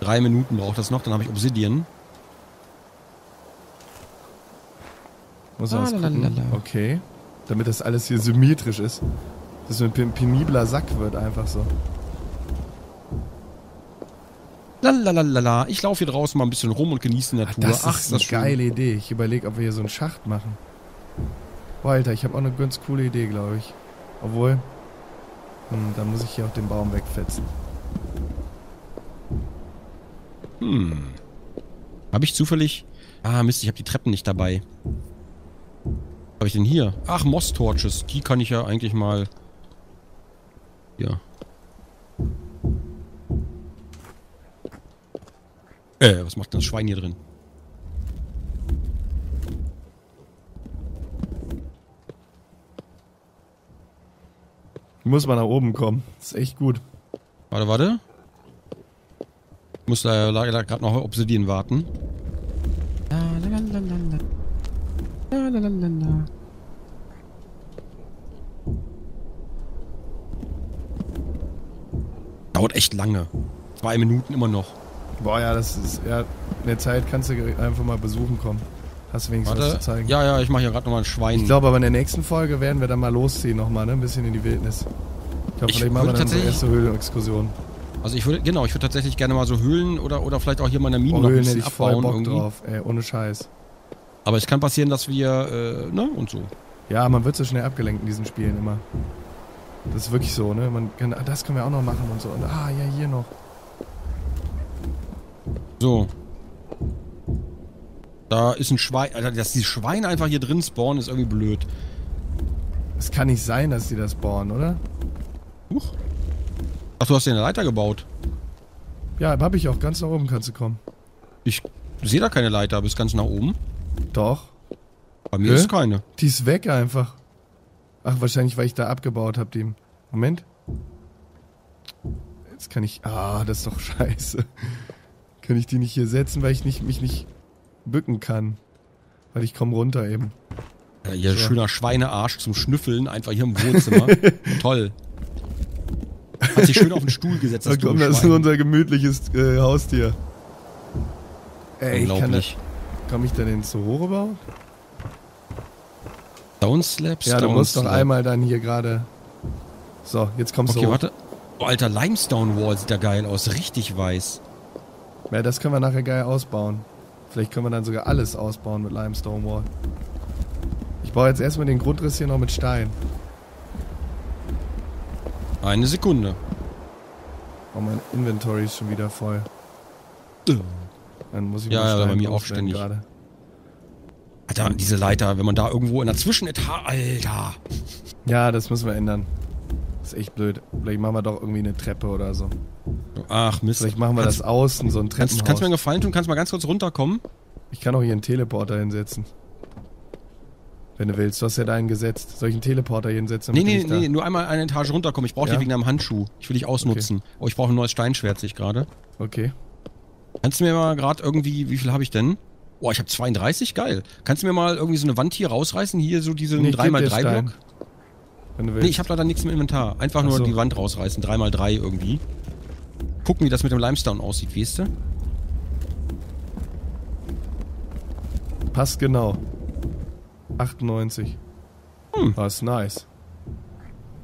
Drei Minuten braucht das noch, dann habe ich Obsidian. Muss Ah, gucken. Okay. Damit das alles hier symmetrisch ist. Dass so ein pen- penibler Sack wird, einfach so. Lalalala, ich laufe hier draußen mal ein bisschen rum und genieße die Natur. Das Ach, ist eine schön. geile Idee. Ich überlege, ob wir hier so einen Schacht machen. Boah, Alter, ich habe auch eine ganz coole Idee, glaube ich. Obwohl, hm, da muss ich hier auch den Baum wegfetzen. Hm. Habe ich zufällig... Ah, Mist, ich habe die Treppen nicht dabei. Was habe ich denn hier? Ach, Moss Torches. Die kann ich ja eigentlich mal... Ja. Äh, was macht denn das Schwein hier drin? Muss mal nach oben kommen. Das ist echt gut. Warte, warte. Ich muss da leider gerade noch auf Obsidian warten. La, la, la, la, la. La, la, la, la, la. Dauert echt lange. Zwei Minuten immer noch. Boah, ja, das ist, ja, in der Zeit kannst du einfach mal besuchen kommen. Hast du wenigstens was Warte. zu zeigen. Ja, ja, ich mache hier gerade nochmal ein Schwein. Ich glaube aber in der nächsten Folge werden wir dann mal losziehen nochmal, ne? Ein bisschen in die Wildnis. Ich glaube, Ich vielleicht machen wir dann unsere tatsächlich- erste Höhlenexkursion. also ich würde, genau, ich würde tatsächlich gerne mal so Höhlen oder, oder vielleicht auch hier mal eine Mine Oh, noch ein Höhlen hätte bisschen ich voll abbauen Bock irgendwie. drauf, ey, ohne Scheiß. Aber es kann passieren, dass wir, äh, ne, und so. Ja, man wird so schnell abgelenkt in diesen Spielen immer. Das ist wirklich so, ne? Man kann, ah, das können wir auch noch machen und so. Und, ah, ja, hier noch. So. Da ist ein Schwein. Alter, dass die Schweine einfach hier drin spawnen, ist irgendwie blöd. Es kann nicht sein, dass die das spawnen, oder? Huch. Ach, du hast dir eine Leiter gebaut. Ja, hab ich auch. Ganz nach oben kannst du kommen. Ich sehe da keine Leiter bis ganz nach oben. Doch. Bei mir Hä? ist keine. Die ist weg einfach. Ach, wahrscheinlich, weil ich da abgebaut habe, dem. Moment. Jetzt kann ich. Ah, das ist doch scheiße. Kann ich die nicht hier setzen, weil ich nicht, mich nicht bücken kann. Weil ich komme runter eben. Ja, hier So. schöner Schweinearsch zum Schnüffeln, einfach hier im Wohnzimmer. Toll. Hat sich schön auf den Stuhl gesetzt, Da das komm, das ist unser gemütliches äh, Haustier. Ey, ich kann das, Unglaublich. Komm ich da den zu hoch bauen? Downslaps, Ja, du musst doch einmal dann hier gerade. So, jetzt kommst Okay, du hoch. warte. Oh, alter, Limestone Wall sieht ja geil aus. Richtig weiß. Ja, das können wir nachher geil ausbauen. Vielleicht können wir dann sogar alles ausbauen mit Limestone Wall. Ich baue jetzt erstmal den Grundriss hier noch mit Stein. Eine Sekunde. Oh, mein Inventory ist schon wieder voll. Dann muss ich Ja, mal ja, Stein bei mir auch ständig. gerade. Alter, diese Leiter, wenn man da irgendwo in der Zwischenetage... Alter. Ja, das müssen wir ändern. Das ist echt blöd. Vielleicht machen wir doch irgendwie eine Treppe oder so. Ach, Mist. Vielleicht machen wir kannst, das außen, so ein Kannst, Treppenhaus. kannst du mir einen Gefallen tun? Kannst du mal ganz kurz runterkommen? ich kann auch hier einen Teleporter hinsetzen. Wenn du willst. Du hast ja deinen gesetzt. Soll ich einen Teleporter hier hinsetzen? Nee, nee, nee, nur einmal eine Etage runterkommen. Ich brauche Ja? dich wegen deinem Handschuh. Ich will dich ausnutzen. Oh, ich brauche ein neues Steinschwert, sehe ich gerade. Okay. Kannst du mir mal gerade irgendwie, wie viel habe ich denn? Oh, ich habe 32, geil. Kannst du mir mal irgendwie so eine Wand hier rausreißen? Hier so diesen Nee, ich geb dir 3x3 Stein, Block? Wenn du willst. Nee, ich habe leider nichts im Inventar. Einfach Ach nur so. die Wand rausreißen. 3x3 irgendwie. Gucken, wie das mit dem Limestone aussieht, weißt du? Passt genau. 98. Hm. Das ist nice.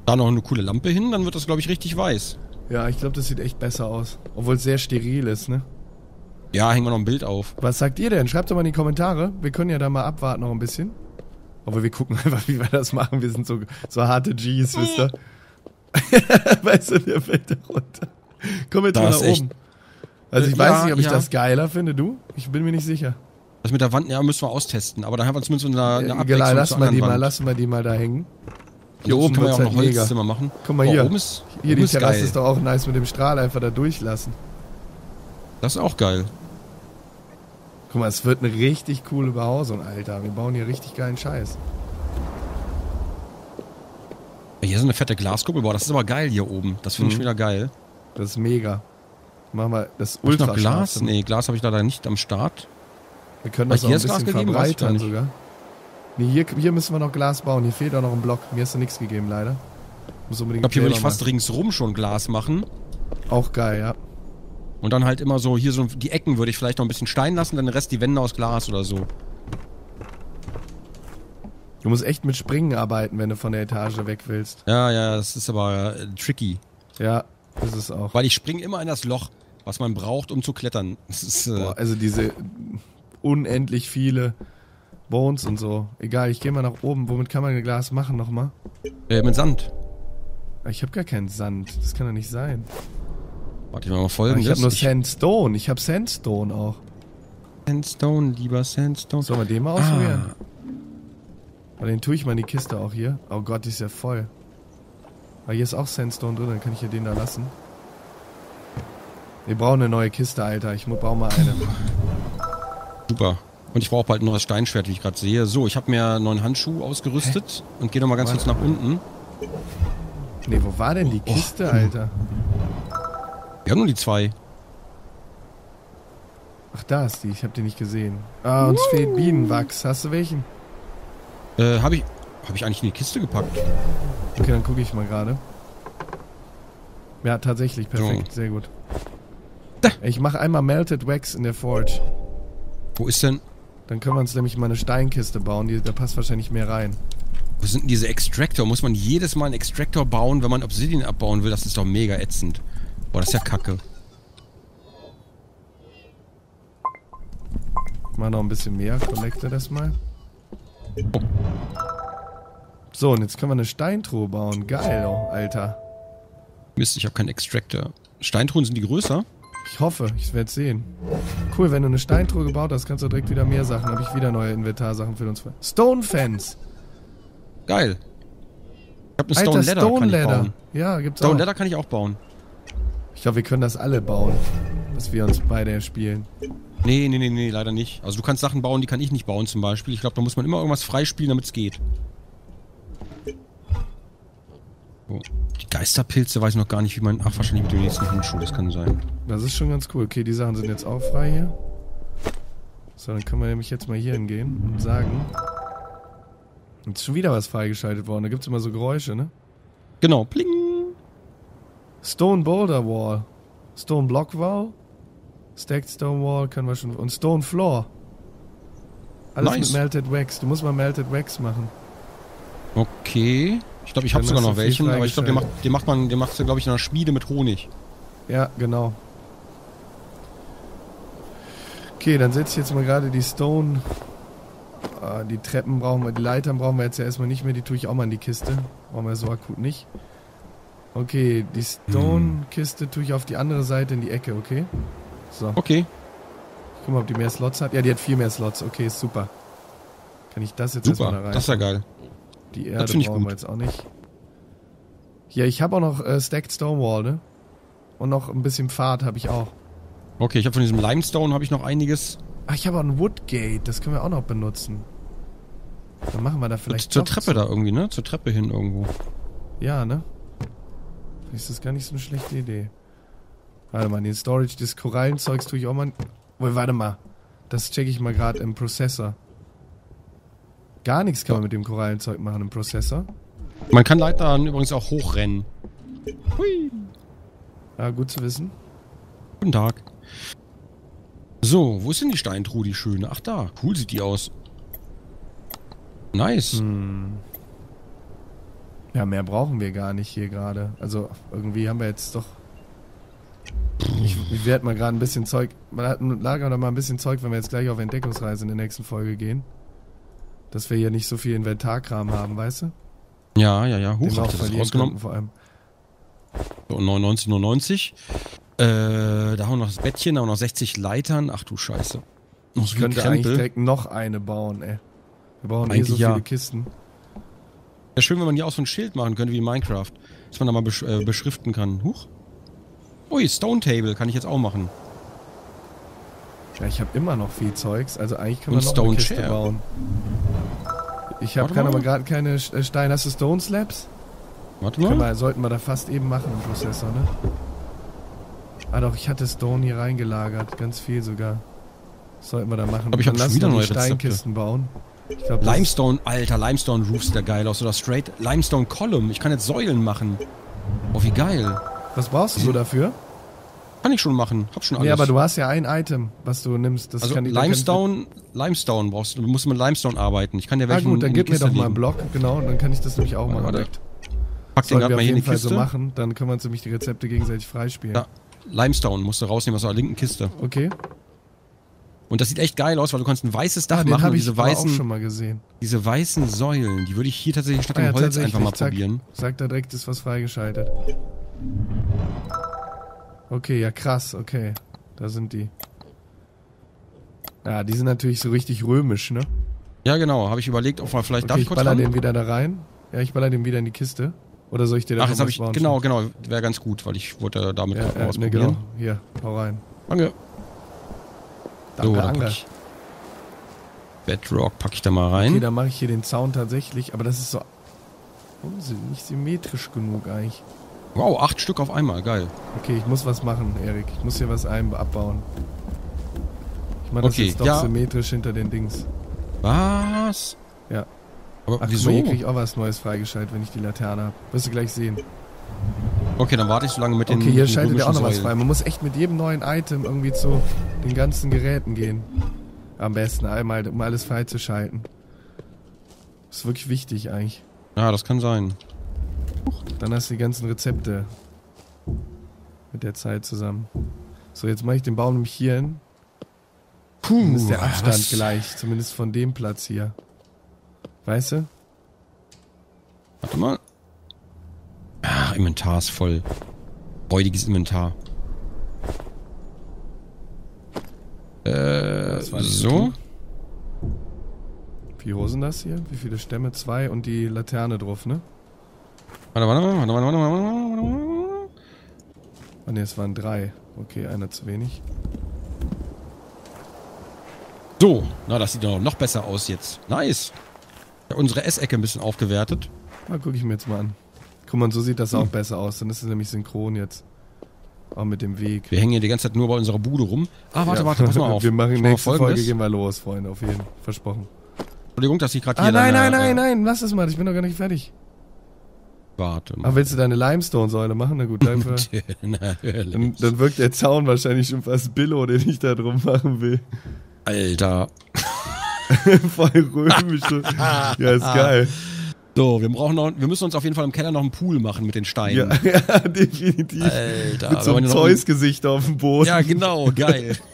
Da noch eine coole Lampe hin, dann wird das, glaube ich, richtig weiß. Ja, ich glaube, das sieht echt besser aus. Obwohl es sehr steril ist, ne? Ja, hängen wir noch ein Bild auf. Was sagt ihr denn? Schreibt doch mal in die Kommentare. Wir können ja da mal abwarten noch ein bisschen. Aber wir gucken einfach, wie wir das machen. Wir sind so, so harte Gs, wisst ihr? weißt du, der fällt da runter. Komm jetzt mal nach oben. Also ich Äh, weiß ja, nicht, ob ich ja. das geiler finde, du? Ich bin mir nicht sicher. Das mit der Wand, ja, müssen wir austesten. Aber dann haben wir zumindest eine, eine Äh, Abwechslung genau, lassen wir die mal, Wand. lassen wir die mal da hängen. Hier oben können wir ja auch halt noch mega. Holzzimmer machen. Guck mal oh, hier. Oben ist, Hier, oben die ist Terrasse geil. ist doch auch nice mit dem Strahl einfach da durchlassen. Das ist auch geil. Guck mal, es wird eine richtig coole Behausung, Alter. Wir bauen hier richtig geilen Scheiß. Hier ist eine fette Glaskuppel. Boah, das ist aber geil hier oben. Das finde ich Mhm. wieder geil. Das ist mega. Machen wir das Hab ich noch ultra Glas? Nee, Glas habe ich leider nicht am Start. Wir können das auch hier ein bisschen ich verbreitern sogar. Nee, hier, hier müssen wir noch Glas bauen. Hier fehlt auch noch ein Block. Mir ist da nichts gegeben, leider. Muss Ich unbedingt glaube, hier würde ich fast ringsrum schon Glas machen. Auch geil, ja. Und dann halt immer so, hier so die Ecken würde ich vielleicht noch ein bisschen Stein lassen, dann den Rest die Wände aus Glas oder so. Du musst echt mit Springen arbeiten, wenn du von der Etage weg willst. Ja, ja, das ist aber äh, tricky. Ja, ist es auch. Weil ich springe immer in das Loch, was man braucht, um zu klettern. Ist, äh, Boah, also diese unendlich viele Bones und so. Egal, ich gehe mal nach oben. Womit kann man ein Glas machen nochmal? äh, mit Sand. Ich habe gar keinen Sand. Das kann doch nicht sein. Warte, ich mal mal folgendes. ich habe nur Sandstone. Ich habe Sandstone auch. Sandstone, lieber Sandstone. Sollen wir den mal ausprobieren? Ah, den tue ich mal in die Kiste auch hier. Oh Gott, die ist ja voll. Aber hier ist auch Sandstone drin, dann kann ich hier den da lassen. Wir brauchen eine neue Kiste, Alter. Ich brauche mal eine. super. Und ich brauche bald ein neues Steinschwert, wie ich gerade sehe. So, ich habe mir einen neuen Handschuh ausgerüstet und gehe nochmal ganz Warte. kurz nach unten. Nee, wo war denn die Kiste, hm. Alter? Wir haben nur die zwei. Ach, da ist die. Ich habe die nicht gesehen. Ah, uns fehlt Bienenwachs. Hast du welchen? Äh, habe ich, habe ich eigentlich in die Kiste gepackt? Okay, dann gucke ich mal gerade. Ja, tatsächlich. Perfekt. Sehr gut. Da. Ich mache einmal Melted Wax in der Forge. Wo ist denn, Dann können wir uns nämlich mal eine Steinkiste bauen. Die, da passt wahrscheinlich mehr rein. wo sind denn diese Extractor? Muss man jedes Mal einen Extractor bauen, wenn man Obsidian abbauen will? Das ist doch mega ätzend. Boah, das ist ja kacke. Mal noch ein bisschen mehr. Collecte das mal. So, und jetzt können wir eine Steintruhe bauen. Geil, oh, Alter. Mist, ich habe keinen Extractor. Steintruhen sind die größer? Ich hoffe, ich werde sehen. Cool, wenn du eine Steintruhe gebaut hast, kannst du direkt wieder mehr Sachen. Habe ich wieder neue Inventarsachen für uns. Stone Fence. Geil. Ich habe eine Stone Ladder, Stone Ladder. Ja, gibt's Stone auch. Ladder kann ich auch bauen. Ich glaube, wir können das alle bauen, dass wir uns beide spielen. Nee, nee, nee, nee, leider nicht. Also du kannst Sachen bauen, die kann ich nicht bauen zum Beispiel. Ich glaube, da muss man immer irgendwas freispielen, damit es geht. So. Die Geisterpilze weiß ich noch gar nicht, wie man... Ach, wahrscheinlich mit dem nächsten Handschuh, das kann sein. Das ist schon ganz cool. Okay, die Sachen sind jetzt auch frei hier. So, dann können wir nämlich jetzt mal hier hingehen und sagen. Jetzt ist schon wieder was freigeschaltet worden. Da gibt's immer so Geräusche, ne? Genau, pling. Stone Boulder Wall. Stone Block Wall. Stacked Stone Wall können wir schon. Und Stone Floor. Alles Nice. mit Melted Wax. Du musst mal Melted Wax machen. Okay. Ich glaube, ich habe sogar noch du welchen, aber ich glaube, den macht, den macht man, den macht glaube ich, in der Schmiede mit Honig. Ja, genau. Okay, dann setze ich jetzt mal gerade die Stone. Ah, die Treppen brauchen wir, die Leitern brauchen wir jetzt ja erstmal nicht mehr, die tue ich auch mal in die Kiste. Brauchen wir so akut nicht. Okay, die Stone-Kiste tue ich auf die andere Seite in die Ecke, okay? So, Okay. guck mal, ob die mehr Slots hat. Ja, die hat viel mehr Slots, okay, ist super. Kann ich das jetzt erstmal da Super. rein? Das ist ja geil. Die Erde find ich brauchen wir gut. jetzt auch nicht. Ja, ich habe auch noch äh, Stacked Stonewall, ne? Und noch ein bisschen Pfad habe ich auch. Okay, ich habe von diesem Limestone habe ich noch einiges. Ach, ich habe auch ein Woodgate, das können wir auch noch benutzen. Dann machen wir da vielleicht zur doch Treppe so- da irgendwie, ne? Zur Treppe hin irgendwo. Ja, ne? Ist das gar nicht so eine schlechte Idee. Warte mal, den Storage des Korallenzeugs tue ich auch mal... Oh, warte mal. Das checke ich mal gerade im Prozessor. Gar nichts kann man mit dem Korallenzeug machen im Prozessor. Man kann Leitern übrigens auch hochrennen. Hui. Ja, gut zu wissen. Guten Tag. So, wo ist denn die Steintruhe, die schöne? Ach da, cool sieht die aus. Nice. Hm. Ja, mehr brauchen wir gar nicht hier gerade. Also irgendwie haben wir jetzt doch. Ich, ich werde mal gerade ein bisschen Zeug. Man hat lagern da mal ein bisschen Zeug, wenn wir jetzt gleich auf Entdeckungsreise in der nächsten Folge gehen. Dass wir hier nicht so viel Inventarkram haben, weißt du? Ja, ja, ja. Den Huch, wir auch ich das rausgenommen. vor allem. So, 99, 99. Äh, da haben wir noch das Bettchen, da haben wir noch 60 Leitern. Ach du Scheiße. Noch so Ich könnte eigentlich Krempel. direkt noch eine bauen, ey. Wir brauchen eh Eigentlich so ja. viele Kisten. Wäre schön, wenn man die auch so ein Schild machen könnte wie in Minecraft. Dass man da mal besch äh, beschriften kann. Huch. Ui, Stone Table kann ich jetzt auch machen. Ja, ich habe immer noch viel Zeugs, also eigentlich können wir noch Stone eine Kiste Chair. bauen. Ich habe aber gerade keine äh, Steine. Hast du Stone Slabs? Warte mal. wir, sollten wir da fast eben machen im Prozessor, ne? Ah doch, ich hatte Stone hier reingelagert, ganz viel sogar. Das sollten wir da machen. Aber ich hab Dann schon lass wieder neue. Steinkisten bauen. Glaub, Limestone, alter, Limestone Roof sieht ja geil aus. Oder straight Limestone Column. Ich kann jetzt Säulen machen. Oh, wie geil. Was brauchst du so dafür? Kann ich schon machen. Hab schon alles. Nee, aber du hast ja ein Item, was du nimmst. Das also kann, Limestone, Limestone brauchst du. Du musst mit Limestone arbeiten. Ich kann dir Kann, ah welchen gut, dann gib mir doch mal einen. Block, genau, dann kann ich das nämlich auch warte. direkt. Pack den gerade mal auf hier in die Fall Kiste. so machen, dann können wir uns nämlich die Rezepte gegenseitig freispielen. Ja. Limestone musst du rausnehmen aus der linken Kiste. Okay. Und das sieht echt geil aus, weil du kannst ein weißes Dach Ah, machen habe ich diese aber auch weißen, schon mal gesehen. diese weißen Säulen, die würde ich hier tatsächlich statt Ah ja, dem Holz einfach mal zack. probieren. Sagt da direkt, ist was freigeschaltet. Okay, ja krass, okay. Da sind die. Ja, die sind natürlich so richtig römisch, ne? Ja, genau. Habe ich überlegt, ob man vielleicht Okay, darf ich ich kurz baller ran? den wieder da rein. Ja, ich baller den wieder in die Kiste. Oder soll ich dir da Ach, jetzt habe ich, genau, genau, wäre ganz gut, weil ich wollte äh, damit Ja, ja, ne, ausprobieren. genau. Hier, hau rein. Danke. Danke, so, pack ich Bedrock packe ich da mal rein. Okay, dann mache ich hier den Zaun tatsächlich, aber das ist so Unsinn, nicht symmetrisch genug eigentlich. wow, acht Stück auf einmal, geil. Okay, ich muss was machen, Erik. Ich muss hier was ein abbauen. Ich mache das Okay, jetzt doch ja. symmetrisch hinter den Dings. Was? Ja. Aber Ach, wieso? guck mal, hier krieg ich auch was Neues freigeschaltet, wenn ich die Laterne habe. Wirst du gleich sehen. Okay, dann warte ich so lange mit den Okay, hier schaltet er auch noch was frei. Man muss echt mit jedem neuen Item irgendwie zu den ganzen Geräten gehen. Am besten einmal, um alles freizuschalten. Ist wirklich wichtig eigentlich. Ja, das kann sein. Dann hast du die ganzen Rezepte mit der Zeit zusammen. So, jetzt mache ich den Baum nämlich hier hin. Puh, Dann ist der Abstand was? gleich, zumindest von dem Platz hier. Weißt du? Warte mal. Inventar ist voll. Räudiges Inventar. Äh, so. Wie hoch sind das hier? Wie viele Stämme? Zwei und die Laterne drauf, ne? Warte, warte, warte, warte, warte, warte, warte, warte. Ah ne, es waren drei. Okay, einer zu wenig. So, na, das sieht doch noch besser aus jetzt. Nice. Ja, unsere Essecke ein bisschen aufgewertet. Na, guck ich mir jetzt mal an. Guck mal, so sieht das auch besser aus. Dann ist es nämlich synchron jetzt. Auch mit dem Weg. Wir hängen hier die ganze Zeit nur bei unserer Bude rum. Ah, warte, Ja. warte, pass mal auf. Wir machen nächste Folge, gehen wir los, Freunde, auf jeden. Versprochen. Entschuldigung, dass ich gerade Ah, hier nein, deine, nein, nein, äh, nein, lass es mal, ich bin noch gar nicht fertig. Warte mal. Ach, willst du deine Limestone-Säule machen? Na gut, dafür. Dann, dann wirkt der Zaun wahrscheinlich schon fast Billo, den ich da drum machen will. Alter. Voll römisch. ja, ist geil. So, wir brauchen noch, wir müssen uns auf jeden Fall im Keller noch einen Pool machen mit den Ja, Steinen. ja definitiv. Alter. Mit so einem Zeus-Gesicht auf dem Boden. Ja, genau, geil.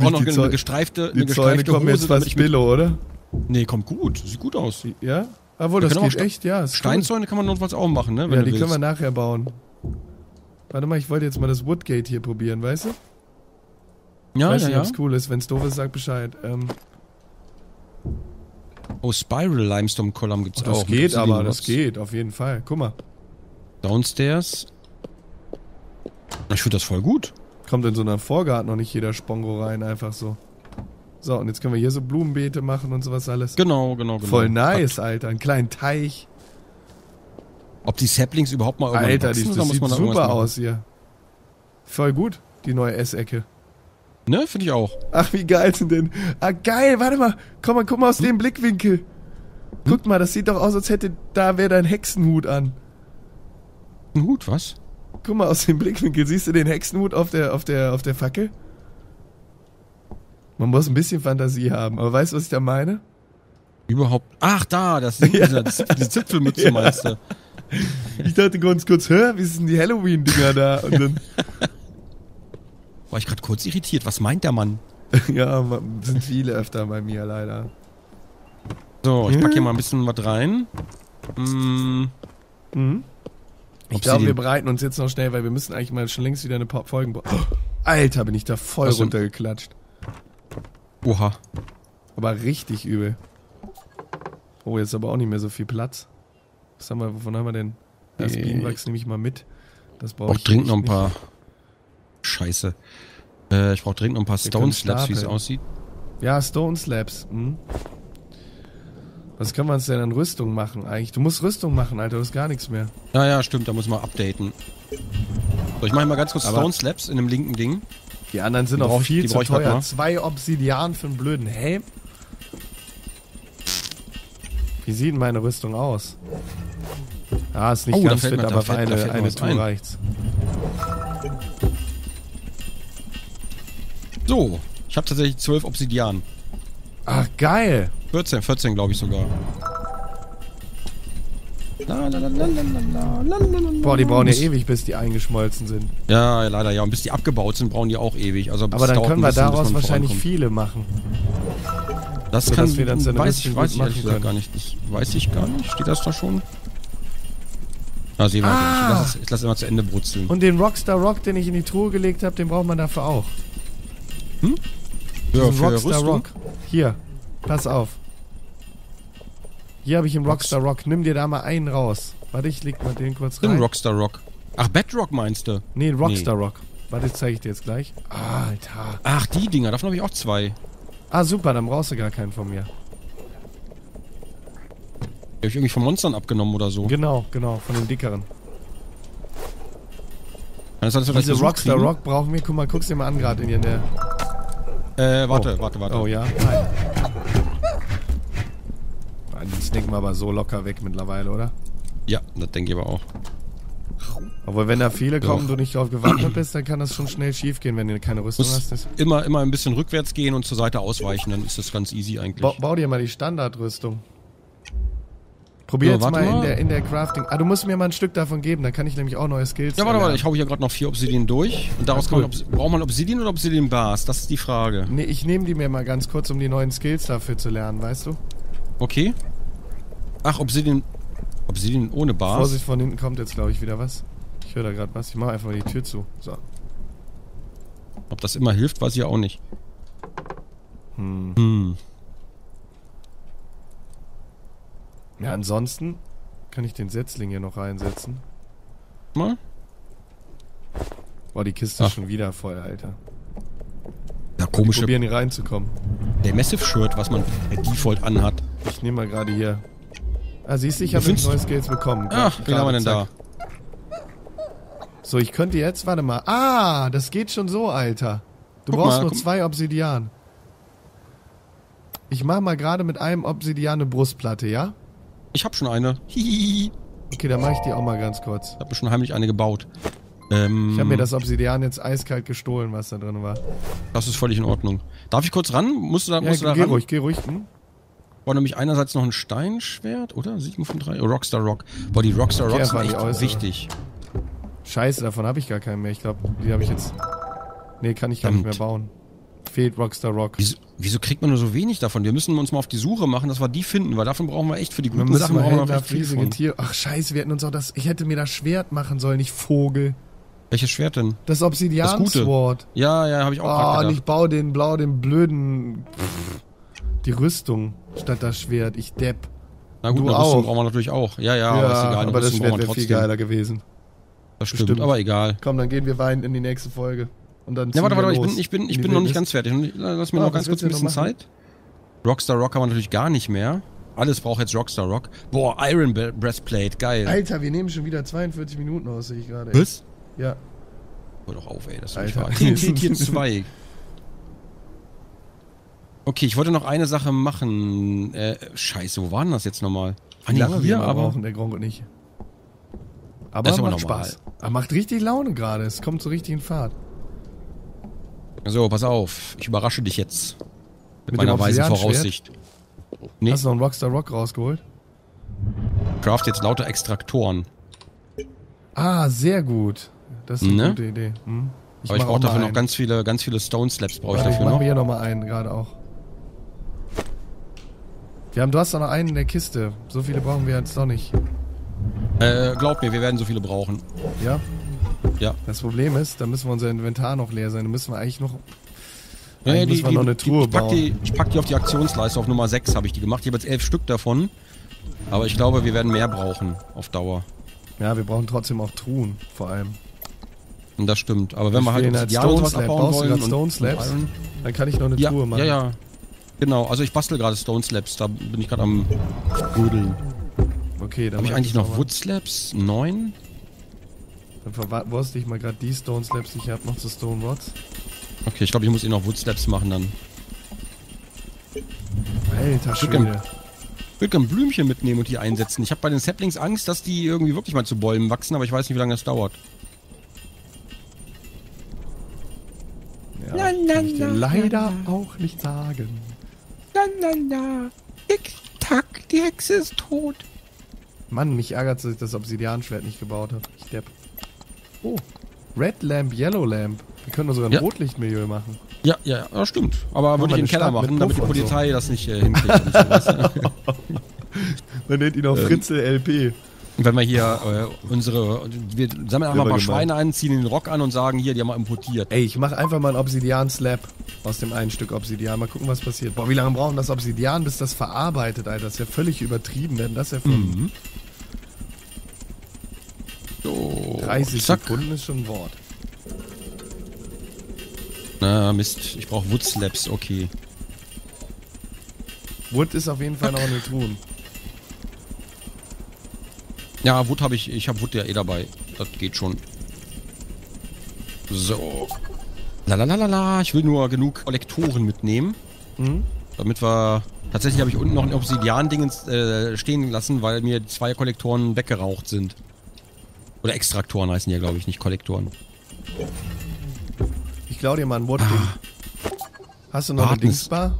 Auch noch eine gestreifte, die eine Zäune gestreifte kommen jetzt Hose, damit fast Billo, oder? Nee, kommt gut. Sieht gut aus. Ja? Obwohl, Wir das geht echt, ja. Ist cool. Steinzäune kann man notfalls auch machen, ne? Ja, die willst. können wir nachher bauen. Warte mal, ich wollte jetzt mal das Woodgate hier probieren, weißt du? ja, weiß ja, nicht, ja. ob's cool ist. Wenn's doof ist, sag Bescheid. Ähm, Oh, Spiral Limestone Column gibt's das auch. mit geht aber, das geht, auf jeden Fall. Guck mal, Downstairs. Ich finde das voll gut. kommt in so einer Vorgarten noch nicht jeder Spongo rein, einfach so. So, und jetzt können wir hier so Blumenbeete machen und sowas alles. Genau, genau, genau. Voll nice, Alter. Einen kleinen Teich. Ob die Saplings überhaupt mal irgendwann Alter, die, wachsen, das oder muss sieht super aus hier. Voll gut, die neue Essecke. Ne, finde ich auch. Ach, wie geil sind denn. Ah, geil, warte mal. Komm mal, guck mal aus dem Blickwinkel. Guck mal, das sieht doch aus, als hätte da wäre dein Hexenhut an. Ein Hut, was? Guck mal aus dem Blickwinkel. Siehst du den Hexenhut auf der, auf der, auf der Fackel? Man muss ein bisschen Fantasie haben. Aber weißt du, was ich da meine? Überhaupt. Ach, da, das ist Ja. dieser, diese Zipfelmütze, Ja. Ich dachte ganz kurz, hä, wie sind die Halloween-Dinger da? Und dann, War ich gerade kurz irritiert. Was meint der Mann? ja, sind viele öfter bei mir leider. So, ich packe hier mal ein bisschen was rein. Mm, Mhm. Ich glaube, wir bereiten uns jetzt noch schnell, weil wir müssen eigentlich mal schon längst wieder eine paar Folgen. Oh, Alter, bin ich da voll denn? runtergeklatscht. oha. Aber richtig übel. Oh, jetzt aber auch nicht mehr so viel Platz. Was haben wir, wovon haben wir denn? Das. Bienenwachs nehme ich mal mit. Das brauche Brauch ich dringend noch ein paar. Scheiße. Äh, ich brauche dringend noch ein paar Stone Slabs, wie es aussieht. Ja, Stone Slabs. Hm. Was können wir uns denn an Rüstung machen eigentlich? Du musst Rüstung machen, Alter, du hast gar nichts mehr. Ja, ja, stimmt, da muss man updaten. So, ich mache mal ganz kurz Aber- Stone Slabs in dem linken Ding. Die anderen sind Die auch ich- viel zu ich grad teuer. Zwei Obsidian für einen blöden Helm. Wie sieht denn meine Rüstung aus? Ja, ist nicht Oh, ganz fit, aber für eine, eine Tour ein. reicht's. So, ich habe tatsächlich 12 Obsidian. Ach, geil. 14, 14 glaube ich sogar. Boah, die brauchen ja ewig, bis die eingeschmolzen sind. Ja, leider ja. Und bis die abgebaut sind, brauchen die auch ewig. Also Aber dann können wir bisschen, daraus wahrscheinlich viele machen. Das so, kann wir dann so weiß, ich, weiß ich ehrlich gar nicht. Das weiß ich gar nicht. Steht das da schon? Ah, sehen wir ah. Ich lasse lass immer zu Ende brutzeln. Und den Rockstar Rock, den ich in die Truhe gelegt habe, den braucht man dafür auch ja, Diesen für Rockstar Rüstung. Rock. Hier, pass auf. Hier habe ich einen Rockstar Rock. Nimm dir da mal einen raus. Warte, ich leg mal den kurz rein. Rockstar Rock. Ach, Bedrock meinst du? Nee, Rockstar Rock. Warte, zeige ich dir jetzt gleich. Alter. Ach, die Dinger. Davon habe ich auch zwei. Ah, super, dann brauchst du gar keinen von mir. Die habe ich irgendwie von Monstern abgenommen oder so. Genau, genau, von den dickeren. Das gleich Diese Rockstar kriegen? Rock brauchen wir. Guck mal, guck's dir mal an gerade in der. Äh, warte, Oh. warte, warte. Oh ja. Nein. Ah, Den snacken wir aber so locker weg mittlerweile, oder? Ja, das denke ich aber auch. Obwohl, wenn da viele kommen, du nicht drauf gewappnet bist, dann kann das schon schnell schief gehen, wenn du keine Rüstung Muss hast. Das immer, immer ein bisschen rückwärts gehen und zur Seite ausweichen, dann ist das ganz easy eigentlich. Ba bau dir mal die Standardrüstung. Probier So, jetzt warte mal, in mal. der, in der Crafting. Ah, du musst mir mal ein Stück davon geben, dann kann ich nämlich auch neue Skills ja, warte, erlernen. ich hau hier gerade noch vier Obsidian durch. Und daraus Ja, kann cool. man, Obs- braucht man Obsidian oder Obsidian Bars? Das ist die Frage. Nee, ich nehme die mir mal ganz kurz, um die neuen Skills dafür zu lernen, weißt du? Okay. Ach, Obsidian. Obsidian ohne Bars. Vorsicht, von hinten kommt jetzt, glaube ich, wieder was. Ich höre da gerade was. Ich mache einfach mal die Tür zu. So. Ob das immer hilft, weiß ich auch nicht. Hm. Hm. Ja, ansonsten kann ich den Setzling hier noch reinsetzen. Mal. Boah, die Kiste Ach. ist schon wieder voll, Alter. Ja, komische. Probieren hier reinzukommen. Der Massive-Shirt, was man per Default anhat. Ich nehme mal gerade hier. Ah, siehst du, ich habe neue Skills bekommen. Ach, wie haben wir denn da? So, ich könnte jetzt, warte mal. Ah, das geht schon so, Alter. Du Guck brauchst mal, nur guck- zwei Obsidian. Ich mach mal gerade mit einem Obsidian eine Brustplatte, ja? Ich habe schon eine. Hihihi. Okay, dann mache ich die auch mal ganz kurz. Ich habe mir schon heimlich eine gebaut. Ähm, Ich habe mir das Obsidian jetzt eiskalt gestohlen, was da drin war. das ist völlig in Ordnung. Darf ich kurz ran? Musst du da, Ja, musst du da geh ran? ruhig, geh ruhig. Hm? War nämlich einerseits noch ein Steinschwert, oder? 7 von 3? Oh, Rockstar Rock. Boah, die Rockstar Okay, Rocks sind einfach echt wichtig. Scheiße, davon habe ich gar keinen mehr. Ich glaube, die habe ich jetzt... Nee, kann ich gar nicht mehr bauen. Fehlt Rockstar Rock. Wieso, wieso kriegt man nur so wenig davon? Wir müssen uns mal auf die Suche machen, dass wir die finden, weil davon brauchen wir echt für die Wir guten müssen Sachen mal brauchen wir riesige von. Tiere... Ach scheiße, wir hätten uns auch das... Ich hätte mir das Schwert machen sollen, nicht Vogel. Welches Schwert denn? Das Obsidian Das. Sword. Ja, ja, habe ich auch Oh, und ich baue den blau, den blöden... Pff, die Rüstung statt das Schwert. Ich depp. Na gut, du eine Rüstung auch. brauchen wir natürlich auch. Ja, ja, aber ist egal. eine aber das Schwert wir wäre viel geiler gewesen. Das stimmt, Bestimmt. aber egal. Komm, dann gehen wir weinend in die nächste Folge. Und dann Ja, warte, warte, ich bin, ich bin, in ich bin noch nicht ganz fertig. Lass mir Ah, noch ganz kurz ein bisschen? Zeit. Rockstar Rock haben wir natürlich gar nicht mehr. Alles braucht jetzt Rockstar Rock. Boah, Iron Breastplate, geil. Alter, wir nehmen schon wieder 42 Minuten aus, sehe ich gerade. Was? Ja. Hör doch auf, ey, das ist Alter. nicht Tier 2. Okay, ich wollte noch eine Sache machen. Äh, scheiße, wo war denn das jetzt nochmal? Die lange wir hier, aber... brauchen, der Gronk und ich. Aber Das macht. Spaß. Aber macht richtig Laune gerade. Es kommt so richtig in Fahrt. So, pass auf. Ich überrasche dich jetzt. Mit, Mit meiner weisen? Voraussicht. Nee, Hast du noch einen Rockstar Rock rausgeholt? craft jetzt lauter Extraktoren. Ah, sehr gut. Das ist eine Ne? gute Idee. Hm? aber ich mach brauche auch dafür mal noch ganz viele, ganz viele Stone Slabs brauche ich ich dafür mache noch. mir hier nochmal einen, gerade auch. Wir haben, du hast doch noch einen in der Kiste. So viele brauchen wir jetzt doch nicht. Äh, glaub mir, wir werden so viele brauchen. Ja? Ja. Das Problem ist, da müssen wir unser Inventar noch leer sein. Da müssen wir eigentlich noch. Ja, eigentlich müssen wir noch eine Truhe ich pack bauen. Die, ich pack die auf die Aktionsleiste auf Nummer 6 habe ich die gemacht. Ich habe jetzt elf Stück davon. Aber ich glaube, wir werden mehr brauchen auf Dauer. Ja, wir brauchen trotzdem auch Truhen, vor allem. Und das stimmt. Aber wenn wir halt und Stone Slab. wollen und, Stone und Slabs? Iron- Dann kann ich noch eine ja, Truhe machen. ja, ja. Genau, also ich bastel gerade Stone Slabs, da bin ich gerade am Gudeln. Okay, dann Habe ich eigentlich noch. Wood Slabs? Neun? Dann verwurste ich mal gerade die Stone Slabs, die ich habe, noch zu Stone Rods. Okay, ich glaube, ich muss eh noch Wood Slabs machen dann. Alter Schwede. Ich würde gerne Blümchen mitnehmen und die einsetzen. Ich habe bei den Saplings Angst, dass die irgendwie wirklich mal zu Bäumen wachsen, aber ich weiß nicht, wie lange das dauert. Ja, kann ich dir leider auch nicht sagen. Na, na, na. Tick, tack, die Hexe ist tot. Mann, mich ärgert, dass ich das Obsidianschwert nicht gebaut habe. Ich depp. Oh. Red Lamp, Yellow Lamp. Wir können doch sogar ein Ja. Rotlichtmilieu machen. Ja, ja, ja, stimmt. Aber würde ich in den Keller machen, damit die und so. Polizei das nicht äh, hinkriegt. und? Man nennt ihn auch Ähm. Fritzel LP. Und wenn wir hier äh, unsere, wir sammeln einfach mal ein. Schweine ein, ziehen den Rock an und sagen, hier, die haben wir importiert. Ey, ich mach einfach mal ein Obsidian-Slab aus dem einen Stück Obsidian. Mal gucken, was passiert. Boah, wie lange brauchen das Obsidian, bis das verarbeitet, Alter? Das ist ja völlig übertrieben, werden das ja von Mhm. So, 30 zack. Sekunden ist schon ein Wort. Na, Mist, ich brauche Wood Slabs, okay. Wood ist auf jeden Fall noch in den Truhen. Ja, Wood habe ich, ich habe Wood ja eh dabei. Das geht schon. So. Lalalala, ich will nur genug Kollektoren mitnehmen, Mhm. damit wir... Tatsächlich habe ich unten noch ein Obsidian-Ding äh, stehen lassen, weil mir zwei Kollektoren weggeraucht sind. Oder Extraktoren heißen ja, glaube ich, nicht Kollektoren. Ich klau dir mal ein Wood-Ding. Hast du noch eine Warten ist- Dingsbar?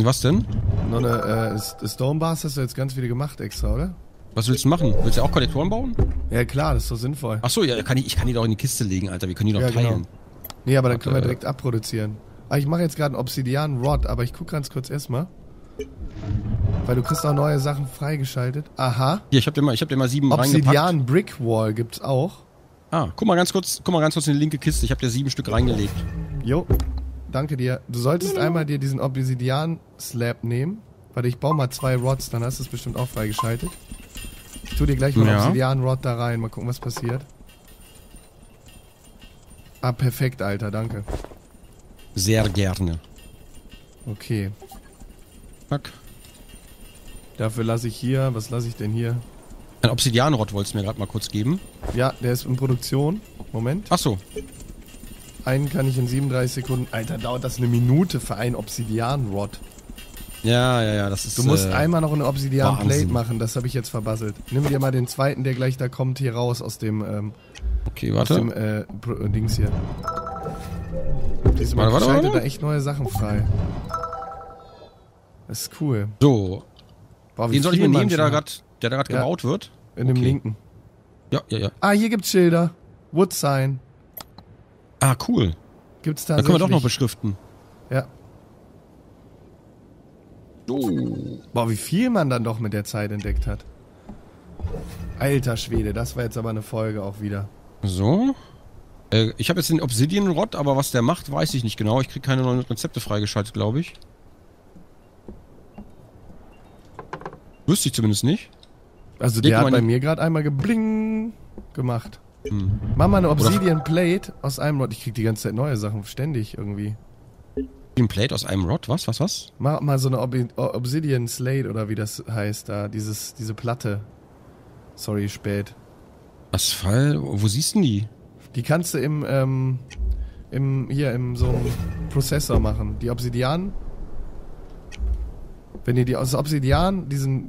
Was denn? Noch eine äh, S- Stone-Bars hast du jetzt ganz viele gemacht extra, oder? Was willst du machen? Willst du auch Kollektoren bauen? Ja klar, das ist doch sinnvoll. Achso, ja, kann ich, ich kann die doch in die Kiste legen, Alter. Wir können die doch Ja, genau. teilen. Nee, aber dann können wir äh, direkt abproduzieren. Ah, ich mache jetzt gerade einen Obsidian Rod, aber ich guck ganz kurz erstmal. Weil du kriegst auch neue Sachen freigeschaltet. Aha. Hier, ich hab dir mal, ich hab dir mal sieben reingepackt. Obsidian Brick Wall gibt's auch. Ah, guck mal ganz kurz, guck mal ganz kurz in die linke Kiste. Ich hab dir sieben Stück reingelegt. Jo. Danke dir. Du solltest einmal dir diesen Obsidian Slab nehmen. Warte, ich baue mal zwei Rods, dann hast du es bestimmt auch freigeschaltet. Ich tu dir gleich mal Ja. Obsidian Rod da rein. Mal gucken, was passiert. Ah, perfekt, Alter. Danke. Sehr gerne. Okay. Zack. Dafür lasse ich hier. Was lasse ich denn hier? Ein Obsidianrod wolltest du mir gerade mal kurz geben. Ja, der ist in Produktion. Moment. Ach so. Einen kann ich in 37 Sekunden. Alter, dauert das eine Minute für einen Obsidian-Rod. Ja, ja, ja, das ist. Du musst äh, einmal noch eine Obsidian-Plate Wahnsinn. machen. Das habe ich jetzt verbasselt. Nimm dir mal den zweiten, der gleich da kommt, hier raus aus dem, ähm, Okay, aus dem warte. äh, äh, Dings hier. Diesmal Warte, warte, warte. da echt neue Sachen frei. Das ist cool. So. Boah, wie Den soll ich viel mir man nehmen, der da gerade der da gerade Ja. gebaut wird? In dem okay. linken. Ja, ja, ja. Ah, hier gibt's Schilder. Wood Sign. Ah, cool. Gibt's Da tatsächlich. können wir doch noch beschriften. Ja. Oh. Boah, wie viel man dann doch mit der Zeit entdeckt hat. Alter Schwede, das war jetzt aber eine Folge auch wieder. So. Äh, ich habe jetzt den Obsidian Rod, aber was der macht, weiß ich nicht genau. Ich krieg keine neuen Rezepte freigeschaltet, glaube ich. Wüsste ich zumindest nicht. Also Leg der hat bei mir gerade einmal gebling gemacht. Hm. Mach mal eine Obsidian Plate aus einem Rod. Ich krieg die ganze Zeit neue Sachen, ständig irgendwie. Ein Plate aus einem Rod? Was, was, was? Mach mal so eine Ob Obsidian Slate oder wie das heißt da, dieses, diese Platte. Sorry, spät. Asphalt? Wo siehst du denn die? Die kannst du im, ähm, im, hier, im so einem Prozessor machen. Die Obsidian. Wenn du die aus Obsidian diesen,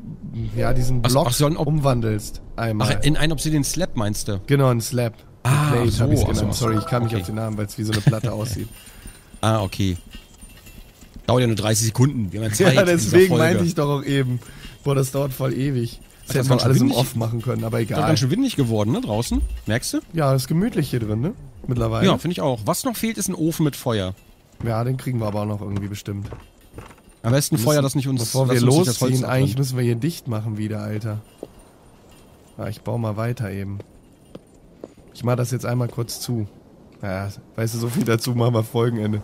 ja, diesen Ach so, Block ach so, ein Ob- umwandelst, einmal. Ach, in ein Obsidian Slab meinst du? genau, ein Slab. Ah, Plate ach so, ich's ach so, genannt. ach so. Sorry, ich kam nicht Okay. auf den Namen, weil es wie so eine Platte aussieht. Ah, okay. Dauert ja nur 30 Sekunden. Wir haben ja Zeit ja, deswegen meinte ich doch auch eben. Boah, das dauert voll ewig. Das das wir schon alles im. Off machen können, aber Ist doch egal. ganz schön windig geworden, ne, draußen? Merkst du? Ja, ist gemütlich hier drin, ne? Mittlerweile. Ja, finde ich auch. Was noch fehlt, ist ein Ofen mit Feuer. Ja, den kriegen wir aber auch noch irgendwie bestimmt. Am besten Wir Feuer, müssen- das nicht uns Bevor wir losziehen, eigentlich müssen wir hier dicht machen wieder, Alter. Ja, ich baue mal weiter eben. Ich mache das jetzt einmal kurz zu. Ja, weißt du, so viel dazu machen wir Folgenende.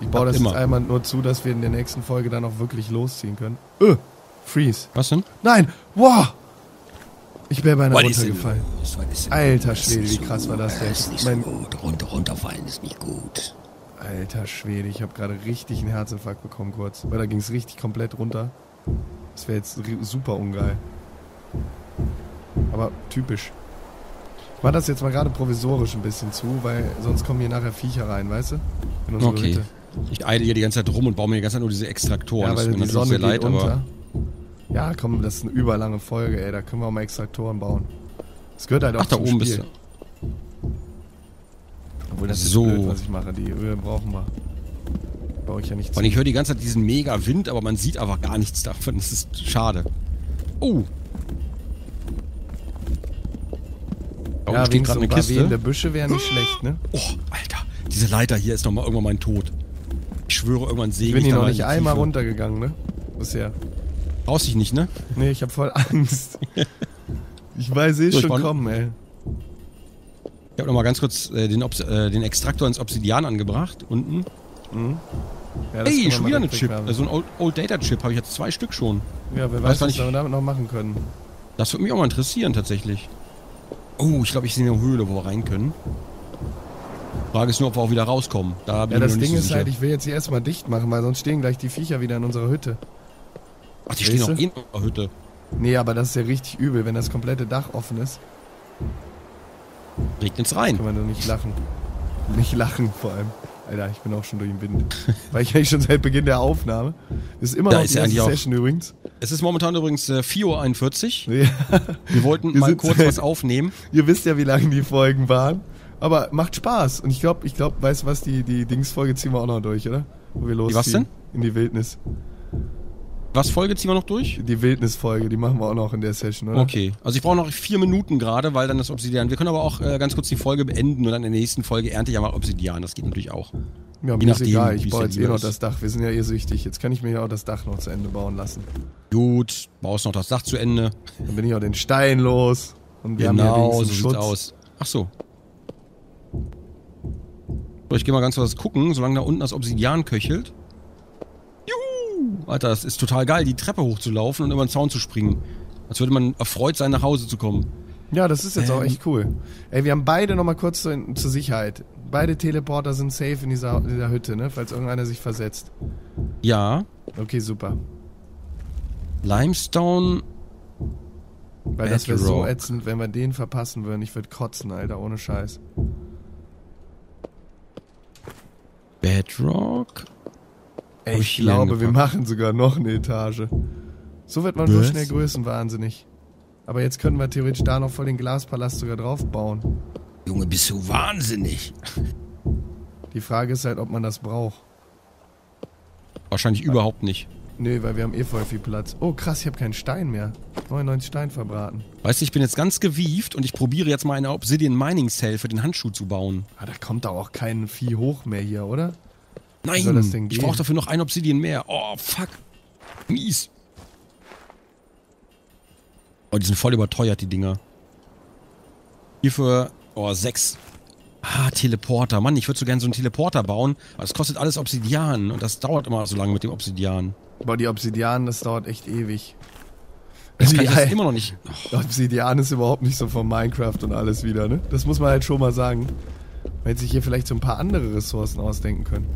Ich baue das Immer. jetzt einmal nur zu, dass wir in der nächsten Folge dann auch wirklich losziehen können. Öh, Freeze. Was denn? Nein! Wow! Ich wäre beinahe runtergefallen. Alter? Schwede, wie krass war das denn? ist nicht Mein- so gut. Runter, runterfallen ist nicht gut. Alter Schwede, ich habe gerade richtig einen Herzinfarkt bekommen kurz. Weil da ging es richtig komplett runter. Das wäre jetzt super ungeil. Aber typisch. Ich mach das jetzt mal gerade provisorisch ein bisschen zu, weil sonst kommen hier nachher Viecher rein, weißt du? In unsere Okay. Hütte. Ich eile hier die ganze Zeit rum und baue mir die ganze Zeit nur diese Extraktoren. Ja, das weil tut mir die Sonne sehr leid, aber. unter. Ja, komm, das ist eine überlange Folge, ey. Da können wir auch mal Extraktoren bauen. Das gehört halt auch Ach, da oben bist Spiel. du. Obwohl, das ist So. blöd, was ich mache. Die Öhe brauchen wir. Baue ich ja nicht zu. Und ich höre die ganze Zeit diesen mega Wind, aber man sieht einfach gar nichts davon. Das ist schade. Oh. Da ja, oben steht gerade so eine Kiste. wehende Büsche wäre nicht schlecht, ne? Oh, Alter. Diese Leiter hier ist nochmal irgendwann mein Tod. Ich schwöre, irgendwann sehe Ich ich bin hier noch nicht in einmal Tiefe. runtergegangen, ne? Bisher. Brauchst dich nicht, ne? Nee, ich hab voll Angst. ich weiß eh So, schon kommen, ey. Ich habe nochmal ganz kurz äh, den, äh, den Extraktor ins Obsidian angebracht. Unten. Ja, das Ey, schon wieder eine Chip. wegwerfen. Also ein Old, Old Data Chip habe ich jetzt zwei Stück schon. Ja, wer weiß weiß, was nicht- wir damit noch machen können. Das würde mich auch mal interessieren, tatsächlich. Oh, ich glaube, ich sehe eine Höhle, wo wir rein können. Frage ist nur, ob wir auch wieder rauskommen. Da bin Ja, ich das noch Ding so ist sicher. halt, ich will jetzt hier erstmal dicht machen, weil sonst stehen gleich die Viecher wieder in unserer Hütte. Ach, die stehen Weißt auch du? eh in der Hütte. Nee, aber das ist ja richtig übel, wenn das komplette Dach offen ist. Regnet's rein. Kann man nur nicht lachen. Nicht lachen vor allem. Alter, ich bin auch schon durch den Wind. Weil ich eigentlich schon seit Beginn der Aufnahme. Das ist immer Da noch ist die ja eigentlich auch- Session übrigens. Es ist momentan übrigens äh, 4.41 Uhr. Ja, Wir wollten Wir mal kurz was aufnehmen. ihr wisst ja, wie lang die Folgen waren. Aber macht Spaß. Und ich glaube, ich glaube, weißt du was, die, die Dingsfolge ziehen wir auch noch durch, oder? Wo wir losziehen. was denn? In die Wildnis. Was Folge ziehen wir noch durch? Die Wildnisfolge, die machen wir auch noch in der Session, oder? Okay. Also ich brauche noch vier Minuten gerade, weil dann das Obsidian. Wir können aber auch äh, ganz kurz die Folge beenden und dann in der nächsten Folge ernte ich ja mal Obsidian. Das geht natürlich auch. Ja, mir ist nachdem, egal, wie ich baue jetzt eh noch ist. das Dach. Wir sind ja eh süchtig. Jetzt kann ich mir ja auch das Dach noch zu Ende bauen lassen. Gut, baust noch das Dach zu Ende. Dann bin ich auch den Stein los. Und wir haben ja genau, so sieht's Schutz. aus. Ach so. So, ich gehe mal ganz kurz gucken, solange da unten das Obsidian köchelt. Juhu! Alter, das ist total geil, die Treppe hochzulaufen und über den Zaun zu springen. Als würde man erfreut sein, nach Hause zu kommen. Ja, das ist jetzt auch Ähm. echt cool. Ey, wir haben beide nochmal kurz zur, zur Sicherheit. Beide Teleporter sind safe in dieser, in dieser Hütte, ne? Falls irgendeiner sich versetzt. Ja, Okay, super. Limestone. Weil das wäre so ätzend, wenn wir den verpassen würden. Ich würde kotzen, Alter, ohne Scheiß. Bedrock. Ey, Hab ich glaube, wir machen sogar noch eine Etage. So wird man so Was? schnell größenwahnsinnig. Aber jetzt können wir theoretisch da noch voll den Glaspalast sogar drauf bauen. Junge, bist du wahnsinnig. Die Frage ist halt, ob man das braucht. Wahrscheinlich überhaupt nicht. Nee, weil wir haben eh voll viel Platz. Oh, krass, ich habe keinen Stein mehr. 99 Stein verbraten. Weißt du, ich bin jetzt ganz gewieft und ich probiere jetzt mal eine Obsidian Mining Cell für den Handschuh zu bauen. Ah, da kommt doch auch kein Vieh hoch mehr hier, oder? Nein, ich brauche dafür noch ein Obsidian mehr. Oh, fuck. Mies. Oh, die sind voll überteuert, die Dinger. Hierfür, oh, sechs. Ah, Teleporter. Mann, ich würde so gerne so einen Teleporter bauen, aber das kostet alles Obsidian und das dauert immer so lange mit dem Obsidian. Boah, die Obsidian, das dauert echt ewig. Das kann ich jetzt immer noch nicht. Oh, Obsidian ist überhaupt nicht so von Minecraft und alles wieder, ne? Das muss man halt schon mal sagen. Man hätte sich hier vielleicht so ein paar andere Ressourcen ausdenken können.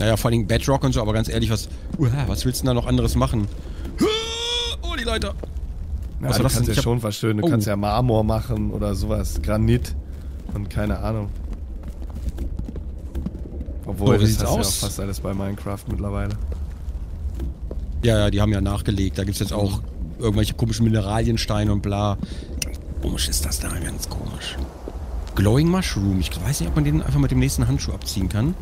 Naja, vor allem Bedrock und so, aber ganz ehrlich, was, uah, was willst du denn da noch anderes machen? Oh, die Leiter. Ja, Was du kannst ja hab- schon verstehen. Du Oh. kannst ja Marmor machen oder sowas. Granit und keine Ahnung. Obwohl, Oh, wie das hast du ja auch fast alles bei Minecraft mittlerweile. Ja, ja, die haben ja nachgelegt. Da gibt's jetzt auch irgendwelche komischen Mineraliensteine und bla. Komisch ist das da, ganz komisch. Glowing Mushroom. Ich weiß nicht, ob man den einfach mit dem nächsten Handschuh abziehen kann.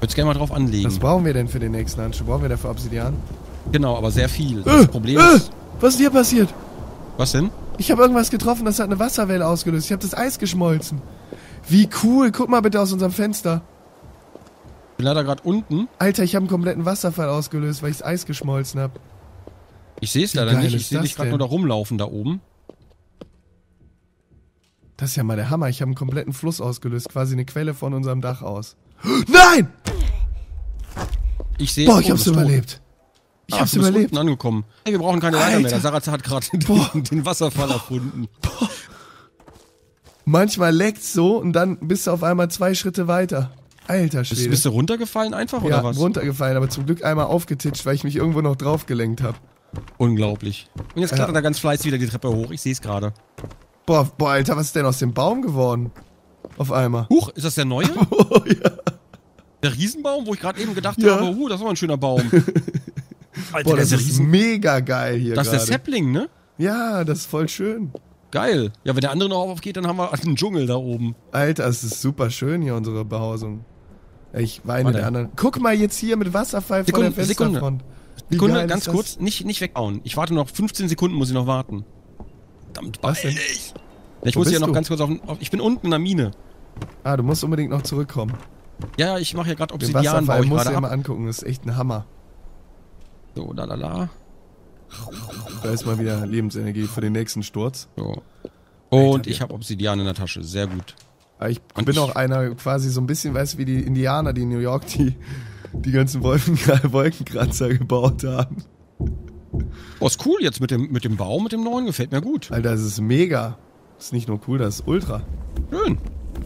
Würde gerne mal drauf anlegen. Was brauchen wir denn für den nächsten Handschuh? Brauchen wir dafür Obsidian? genau, aber sehr viel. Das Problem ist... was ist hier passiert? Was denn? Ich habe irgendwas getroffen, das hat eine Wasserwelle ausgelöst. Ich habe das Eis geschmolzen. Wie cool. Guck mal bitte aus unserem Fenster. Ich bin leider gerade unten. Alter, ich habe einen kompletten Wasserfall ausgelöst, weil ich das Eis geschmolzen habe. Ich sehe es leider nicht. Ich sehe dich gerade nur da rumlaufen da oben. Das ist ja mal der Hammer. Ich habe einen kompletten Fluss ausgelöst, quasi eine Quelle von unserem Dach aus. Nein! Ich sehe... Boah, ich oh, hab's bist überlebt. Ich Ah, hab's du bist überlebt. unten angekommen. Hey, wir brauchen keine Leiter mehr. Der Sarat hat gerade Boah. den, den Wasserfall erfunden. Manchmal leckt's so und dann bist du auf einmal zwei Schritte weiter. Alter Bist, Schwede. bist du runtergefallen einfach ja, oder was? runtergefallen, aber zum Glück einmal aufgetitscht, weil ich mich irgendwo noch draufgelenkt habe. Unglaublich. Und jetzt klettert Ja. er ganz fleißig wieder die Treppe hoch. Ich sehe es gerade. Boah, boah, Alter, was ist denn aus dem Baum geworden? Auf einmal. Huch, ist das der neue? Oh, ja. Der Riesenbaum, wo ich gerade eben gedacht Ja. habe, huh, das ist aber ein schöner Baum. Alter, Boah, der das ist der ist mega geil hier Das ist der. Sapling, ne? Ja, das ist voll schön. Geil. Ja, wenn der andere noch aufgeht, dann haben wir einen Dschungel da oben. Alter, es ist super schön hier, unsere Behausung. Ich weine Warte. der anderen. Guck mal jetzt hier mit Wasserfall vor Sekunde, der Fensterfront. Wie Sekunde, geil ganz kurz, nicht, nicht wegbauen. Ich warte noch 15 Sekunden, muss ich noch warten. Verdammt, Was denn? Ja, ich Wo muss bist noch du? ganz kurz auf, auf. Ich bin unten in der Mine. Ah, du musst unbedingt noch zurückkommen. Ja, ja, ich mache ja gerade Den Obsidian, ich musst du dir mal angucken, das ist echt ein Hammer. So, la la la. Da ist mal wieder Lebensenergie für den nächsten Sturz. So. Und Alter, ich habe Obsidian in der Tasche. Sehr gut. Aber ich Und bin ich- auch einer quasi so ein bisschen, weißt du, wie die Indianer, die in New York die, die ganzen Wolken, Wolkenkratzer gebaut haben. Oh, ist cool jetzt mit dem, mit dem Baum, mit dem neuen. Gefällt mir gut. Alter, das ist mega. Das ist nicht nur cool, das ist ultra. Schön.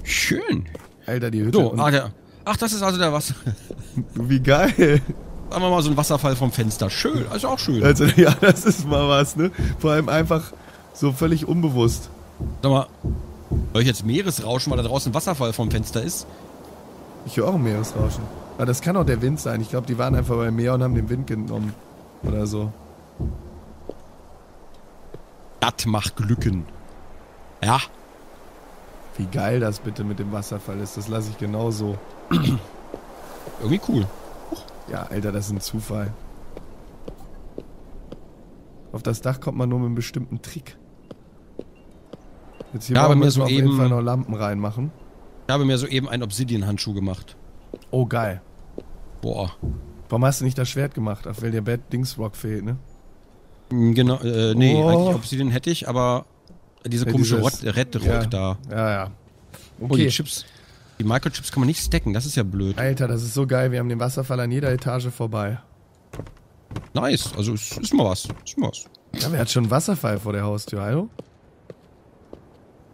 Schön. Alter, die Hütte. So, ah, der, ach, das ist also der Wasser. wie geil. Wir mal so ein Wasserfall vom Fenster. Schön, also auch schön. Also, ja, das ist mal was, ne? Vor allem einfach so völlig unbewusst. Sag mal, höre ich jetzt Meeresrauschen, weil da draußen ein Wasserfall vom Fenster ist? Ich höre auch ein Meeresrauschen. Aber das kann auch der Wind sein. Ich glaube, die waren einfach beim Meer und haben den Wind genommen. Oder so. Das macht Glücken. Ja, Wie geil das bitte mit dem Wasserfall ist. Das lasse ich genau so. irgendwie cool. Ja, Alter, das ist ein Zufall. Auf das Dach kommt man nur mit einem bestimmten Trick. Jetzt hier Ja, müssen wir so auf jeden Fall noch Lampen reinmachen. Ich habe mir soeben einen Obsidian-Handschuh gemacht. Oh, geil. Boah. Warum hast du nicht das Schwert gemacht? Auf weil der Bad Dingsrock fehlt, ne? Mm, Genau, äh, nee, Oh. eigentlich Obsidian hätte ich, aber diese komische Rot- Red Rock ja. da. Ja, ja. Oh, die Okay. Chips. Die Microchips kann man nicht stacken, das ist ja blöd. Alter, das ist so geil. Wir haben den Wasserfall an jeder Etage vorbei. Nice, also es ist mal was. Ist mal was. Ja, wer hat schon einen Wasserfall vor der Haustür, hallo?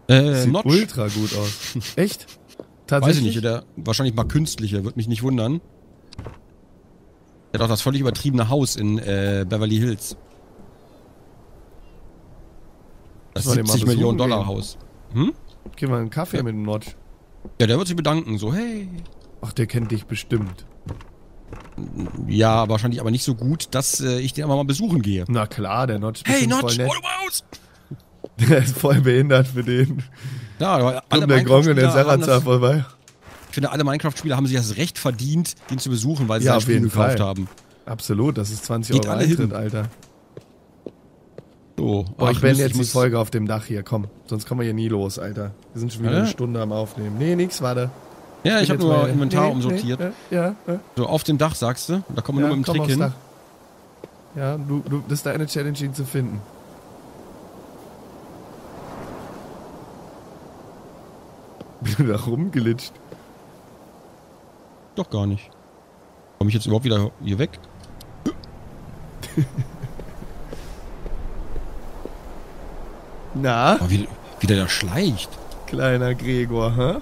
Äh, Sieht Notch. ultra gut aus. Echt? Weiß ich Tatsächlich? nicht, der wahrscheinlich mal künstlicher, wird mich nicht wundern. Der hat auch das völlig übertriebene Haus in äh, Beverly Hills. Das Sollen wir den mal 70 Millionen Dollar gehen? Haus. Hm? Geh mal einen Kaffee Ja. mit dem Notch. Ja, der wird sich bedanken, so, hey. Ach, der kennt dich bestimmt. Ja, wahrscheinlich aber nicht so gut, dass äh, ich den einfach mal besuchen gehe. Na klar, der Notch ist Hey, Notch, hol mal aus! Der ist voll behindert für den. Ja, aber alle der Gronk und der Sarazar vorbei. Ich finde, alle Minecraft-Spieler haben sich das Recht verdient, den zu besuchen, weil sie Ja, sein Spiel gekauft Fall. haben. Absolut, das ist 20 Geht Euro Eintritt, hin. Alter. So, Boah, ich beende Mist, jetzt die Folge auf dem Dach hier, komm. Sonst kommen wir hier nie los, Alter. Wir sind schon wieder Ja? eine Stunde am Aufnehmen. Nee, nix, warte. Ja, ich Bin habe nur Inventar Nee, umsortiert. Nee, ja, ja, So, auf dem Dach, sagst du? Da kommen wir ja, nur mit dem Trick hin. Dach. Ja, du, du, das ist deine Challenge, ihn zu finden. Bin du da rumgelitscht? Doch gar nicht. Komme ich jetzt überhaupt wieder hier weg? Na, Oh, wie, wie der da schleicht. kleiner Gregor, hä?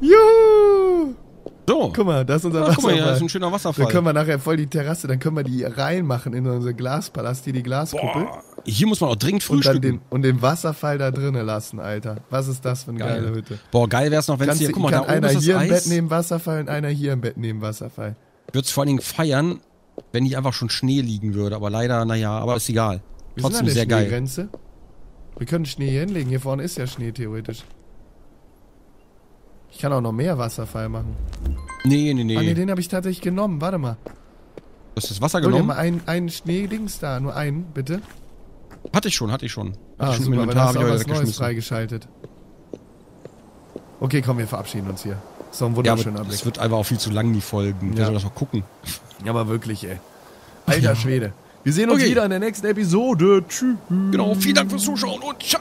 Juhu! So. Guck mal, das ist unser Ah, guck mal, hier Wasserfall. ist ein schöner Dann Wasserfall. können wir nachher voll die Terrasse, dann können wir die reinmachen in unser Glaspalast, hier die Glaskuppel. Boah, hier muss man auch dringend Und dann frühstücken. den, und den Wasserfall da drinnen lassen, Alter. Was ist das für eine Geil. geile Hütte? Boah, geil wär's noch, wenn es hier, guck mal, kann da oben einer ist das hier im Bett neben Wasserfall und einer hier im Bett neben Wasserfall. Ich würde es vor allen Dingen feiern, wenn nicht einfach schon Schnee liegen würde. Aber leider, naja, aber ist egal. Wir sind an Trotzdem der sehr geil. Wir können Schnee hier hinlegen. Hier vorne ist ja Schnee theoretisch. Ich kann auch noch mehr Wasserfall machen. Nee, nee, nee. Ah, nee, den habe ich tatsächlich genommen. Warte mal. Du hast das Wasser Hol dir genommen? mal einen, einen Schneedings da. Nur einen, bitte. Hatte ich schon, hatte ich schon. Hatte Ah, ich schon super, Inventar, hast hab du ich was Neues freigeschaltet. Okay, komm, wir verabschieden uns hier. So ein Ja, wunderschöner aber Blick. es wird einfach auch viel zu lang, die Folgen. Ja. Wir sollen das mal gucken. Ja, aber wirklich, ey. Alter Schwede. Wir sehen uns Okay. wieder in der nächsten Episode. Tschüss. Genau, vielen Dank fürs Zuschauen und ciao!